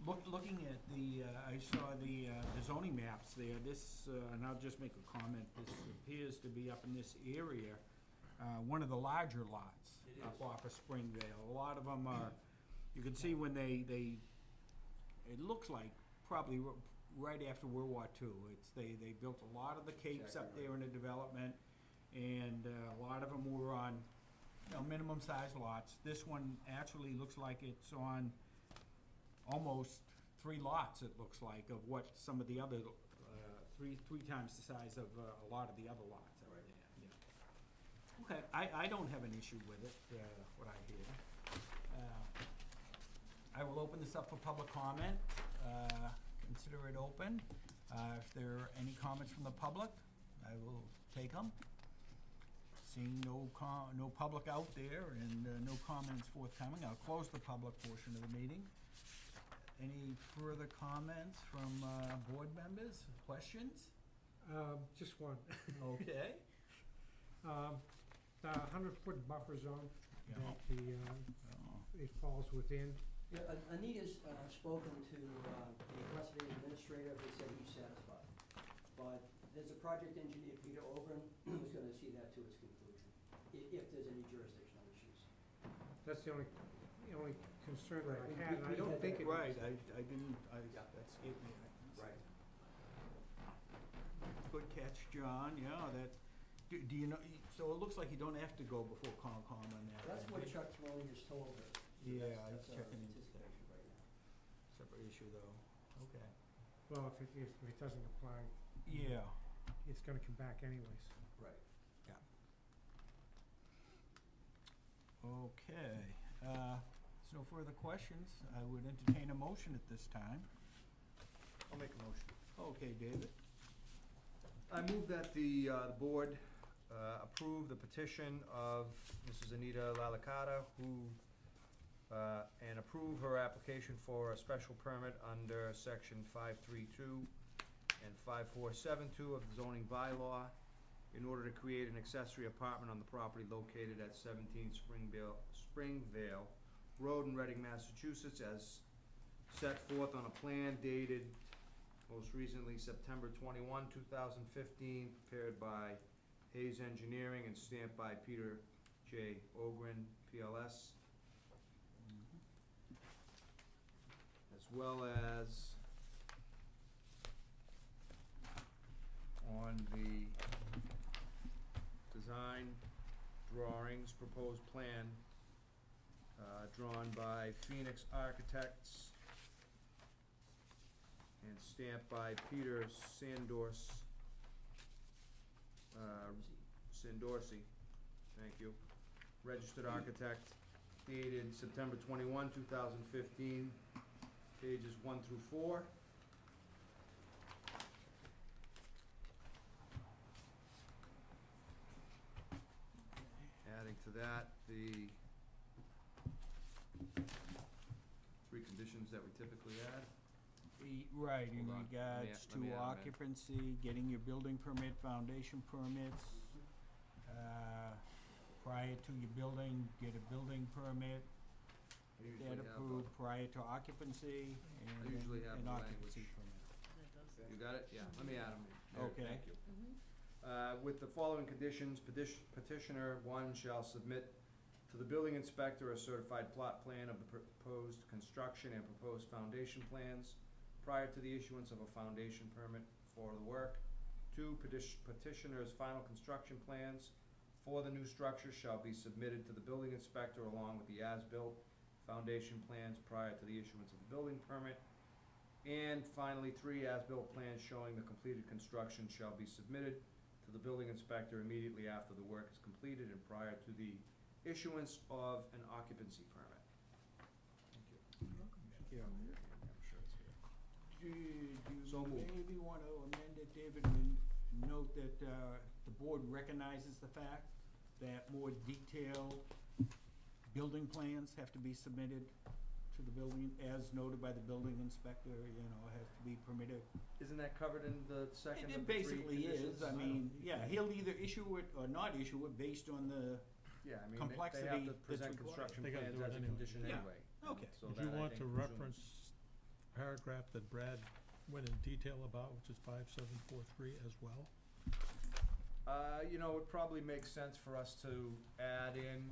Look, looking at the, uh, I saw the uh, the zoning maps there, this, uh, and I'll just make a comment, this appears to be up in this area, uh, one of the larger lots It up is. off of Springvale. A lot of them are, you can see when they, they, it looks like probably r- right after World War II. It's, they, they built a lot of the capes up Exactly there in the development, and uh, a lot of them were on, you know, minimum size lots. This one actually looks like it's on almost three lots, it looks like, of what some of the other, uh, three, three times the size of uh, a lot of the other lots out there, yeah. Okay, I, I don't have an issue with it, uh, what I hear. Uh, I will open this up for public comment, uh, consider it open. Uh, if there are any comments from the public, I will take them. Seeing no com, no public out there and uh, no comments forthcoming, I'll close the public portion of the meeting. Any further comments from, uh, board members, questions? Um, just one. Okay. Um, the hundred foot buffer zone Yeah. that the, um, Oh, it falls within, Yeah, An- Anita's uh, spoken to uh, the West Virginia administrator, they said he's satisfied. But there's a project engineer, Peter Ogren, who's gonna see that to its conclusion, i- if there's any jurisdictional issues. that's the only, the only concern that I Right. had, and I We- we don't had think that- it is. Right, I, I didn't, I, Yeah. that escaped me. Right. Good catch, John, yeah, that, do, do you know, so it looks like you don't have to go before Concom on that. That's right? what Chuck Tirone has told her. Yeah, that's- he's that's our checking into anticipation right now. Separate issue though, okay. Well, if it, if it doesn't apply, Yeah. it's gonna come back anyways. Right. Okay, uh, there's no further questions, I would entertain a motion at this time. I'll make a motion. Okay, David? I move that the, uh, the board, uh, approve the petition of Mrs. Anita Lalicata, who, uh, and approve her application for a special permit under section five three two and five four seven two of the zoning bylaw in order to create an accessory apartment on the property located at seventeen Springvale, Springvale Road in Reading, Massachusetts, as set forth on a plan dated most recently September twenty-one, two thousand fifteen, prepared by Hayes Engineering and stamped by Peter J. Ogren, PLS. As well as on the design drawings, proposed plan, uh, drawn by Phoenix Architects and stamped by Peter Sandors, uh, Sandorsi, thank you, registered architect, dated September 21, 2015, pages 1 through 4. To that, the three conditions that we typically add. E- Right, in Hold on, let me regards add- let to add 'em in. occupancy, getting your building permit, foundation permits, uh, prior to your building, get a building permit, I usually get have, uh, approved prior to occupancy, and usually have an the occupancy language. permit. You got it? Yeah, let me add them. Okay. Thank you. Uh, with the following conditions, petition- petitioner, one, shall submit to the building inspector a certified plot plan of the proposed construction and proposed foundation plans prior to the issuance of a foundation permit for the work. Two, petition- petitioner's final construction plans for the new structure shall be submitted to the building inspector along with the as-built foundation plans prior to the issuance of the building permit. And finally, three as-built plans showing the completed construction shall be submitted to the building inspector immediately after the work is completed and prior to the issuance of an occupancy permit. Thank you. Yeah. I'm sure it's here. Do you So moved. maybe want to amend it, David, and note that uh, the board recognizes the fact that more detailed building plans have to be submitted to the building, as noted by the building inspector, you know, has to be permitted. Isn't that covered in the second it of the three basically conditions? is, I mean, yeah, he'll either issue it or not issue it based on the, Yeah, I mean, they- they complexity have to that's present required. construction They gotta plans do it as a anyway. condition Yeah. anyway. Okay. So Would that you I want think to presumes- reference the paragraph that Brad went in detail about, which is five seven four three as well? Uh, you know, it probably makes sense for us to add in,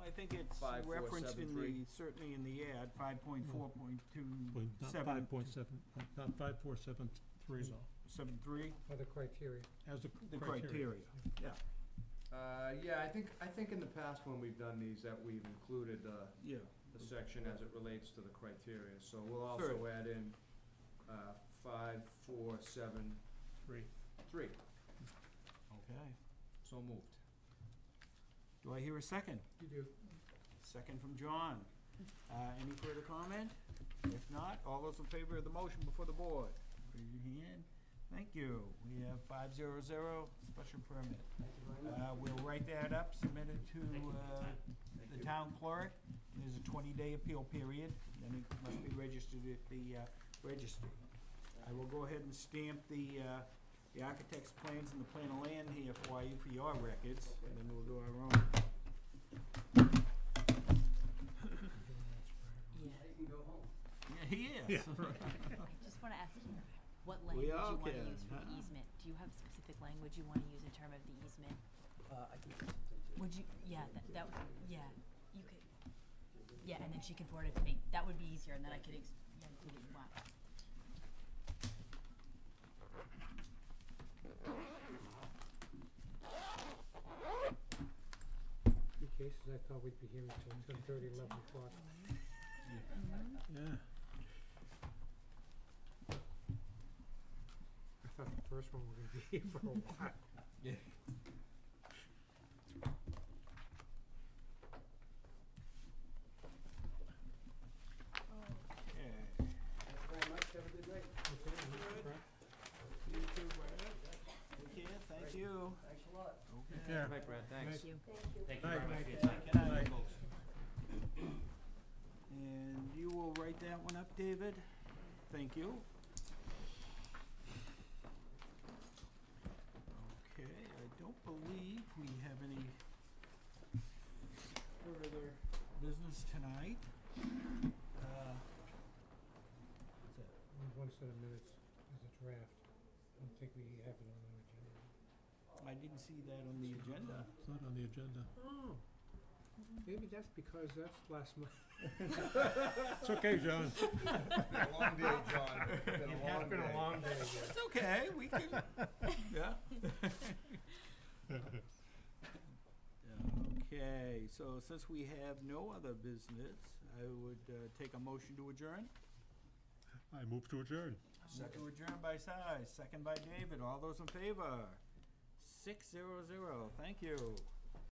well, I think it's Five, four, referenced seven, in three. the, certainly in the ad, five point four point two Well, Not seven, five point seven, not five four seven three though, seven three, Or the criteria. as a the criteria. criteria, yeah, uh, yeah, I think, I think in the past when we've done these, that we've included, uh, yeah. the section as it relates to the criteria, so we'll also Sure. add in, uh, five, four, seven, Three. three, Okay. so moved. Do I hear a second? You do. Second from John. Uh, any further comment? If not, all those in favor of the motion before the board, raise your hand. Thank you. We have five zero zero, special permit. Thank you very much. Uh, we'll write that up, submit it to, uh, the town clerk. There's a twenty-day appeal period, then it must be registered at the, uh, registry. I will go ahead and stamp the, uh, the architect's plans and the plan of land here for you, for your records, and then we'll do our own. Yeah. Now you can go home. Yeah, he is. I just wanna ask you, what We language you all wanna can, use for the huh? easement? Do you have specific language you wanna use in term of the easement? Uh, I can get something to. Would you, yeah, that, that, would- yeah, you could, yeah, and then she can forward it to me. That would be easier, and then I could ex- yeah, include what you want. Few cases I thought we'd be here until ten thirty, eleven o'clock. Yeah. I thought the first one were gonna be here for a while. Okay. Thank you very much, have a good night. Okay, Mr. Pratt? You too, Brad. Take care, thank you. Thanks a lot. Okay. care. Right, Brad, thanks. Thank you. Thank you Night. very much for your time. Good night, folks. And you will write that one up, David? Thank you. Okay, I don't believe we have any further business tonight. Uh, what's that? One set of minutes as a draft. I don't think we have it on our agenda. I didn't see that on the agenda. It's not on the agenda. Oh, maybe that's because that's last month. It's okay, John. Been a long day, John. Been a It has been day. a long day, yeah. It's okay, we can, yeah. Okay, so since we have no other business, I would uh, take a motion to adjourn. I move to adjourn. To adjourn by Si, second by David. All those in favor? Six zero zero. Thank you.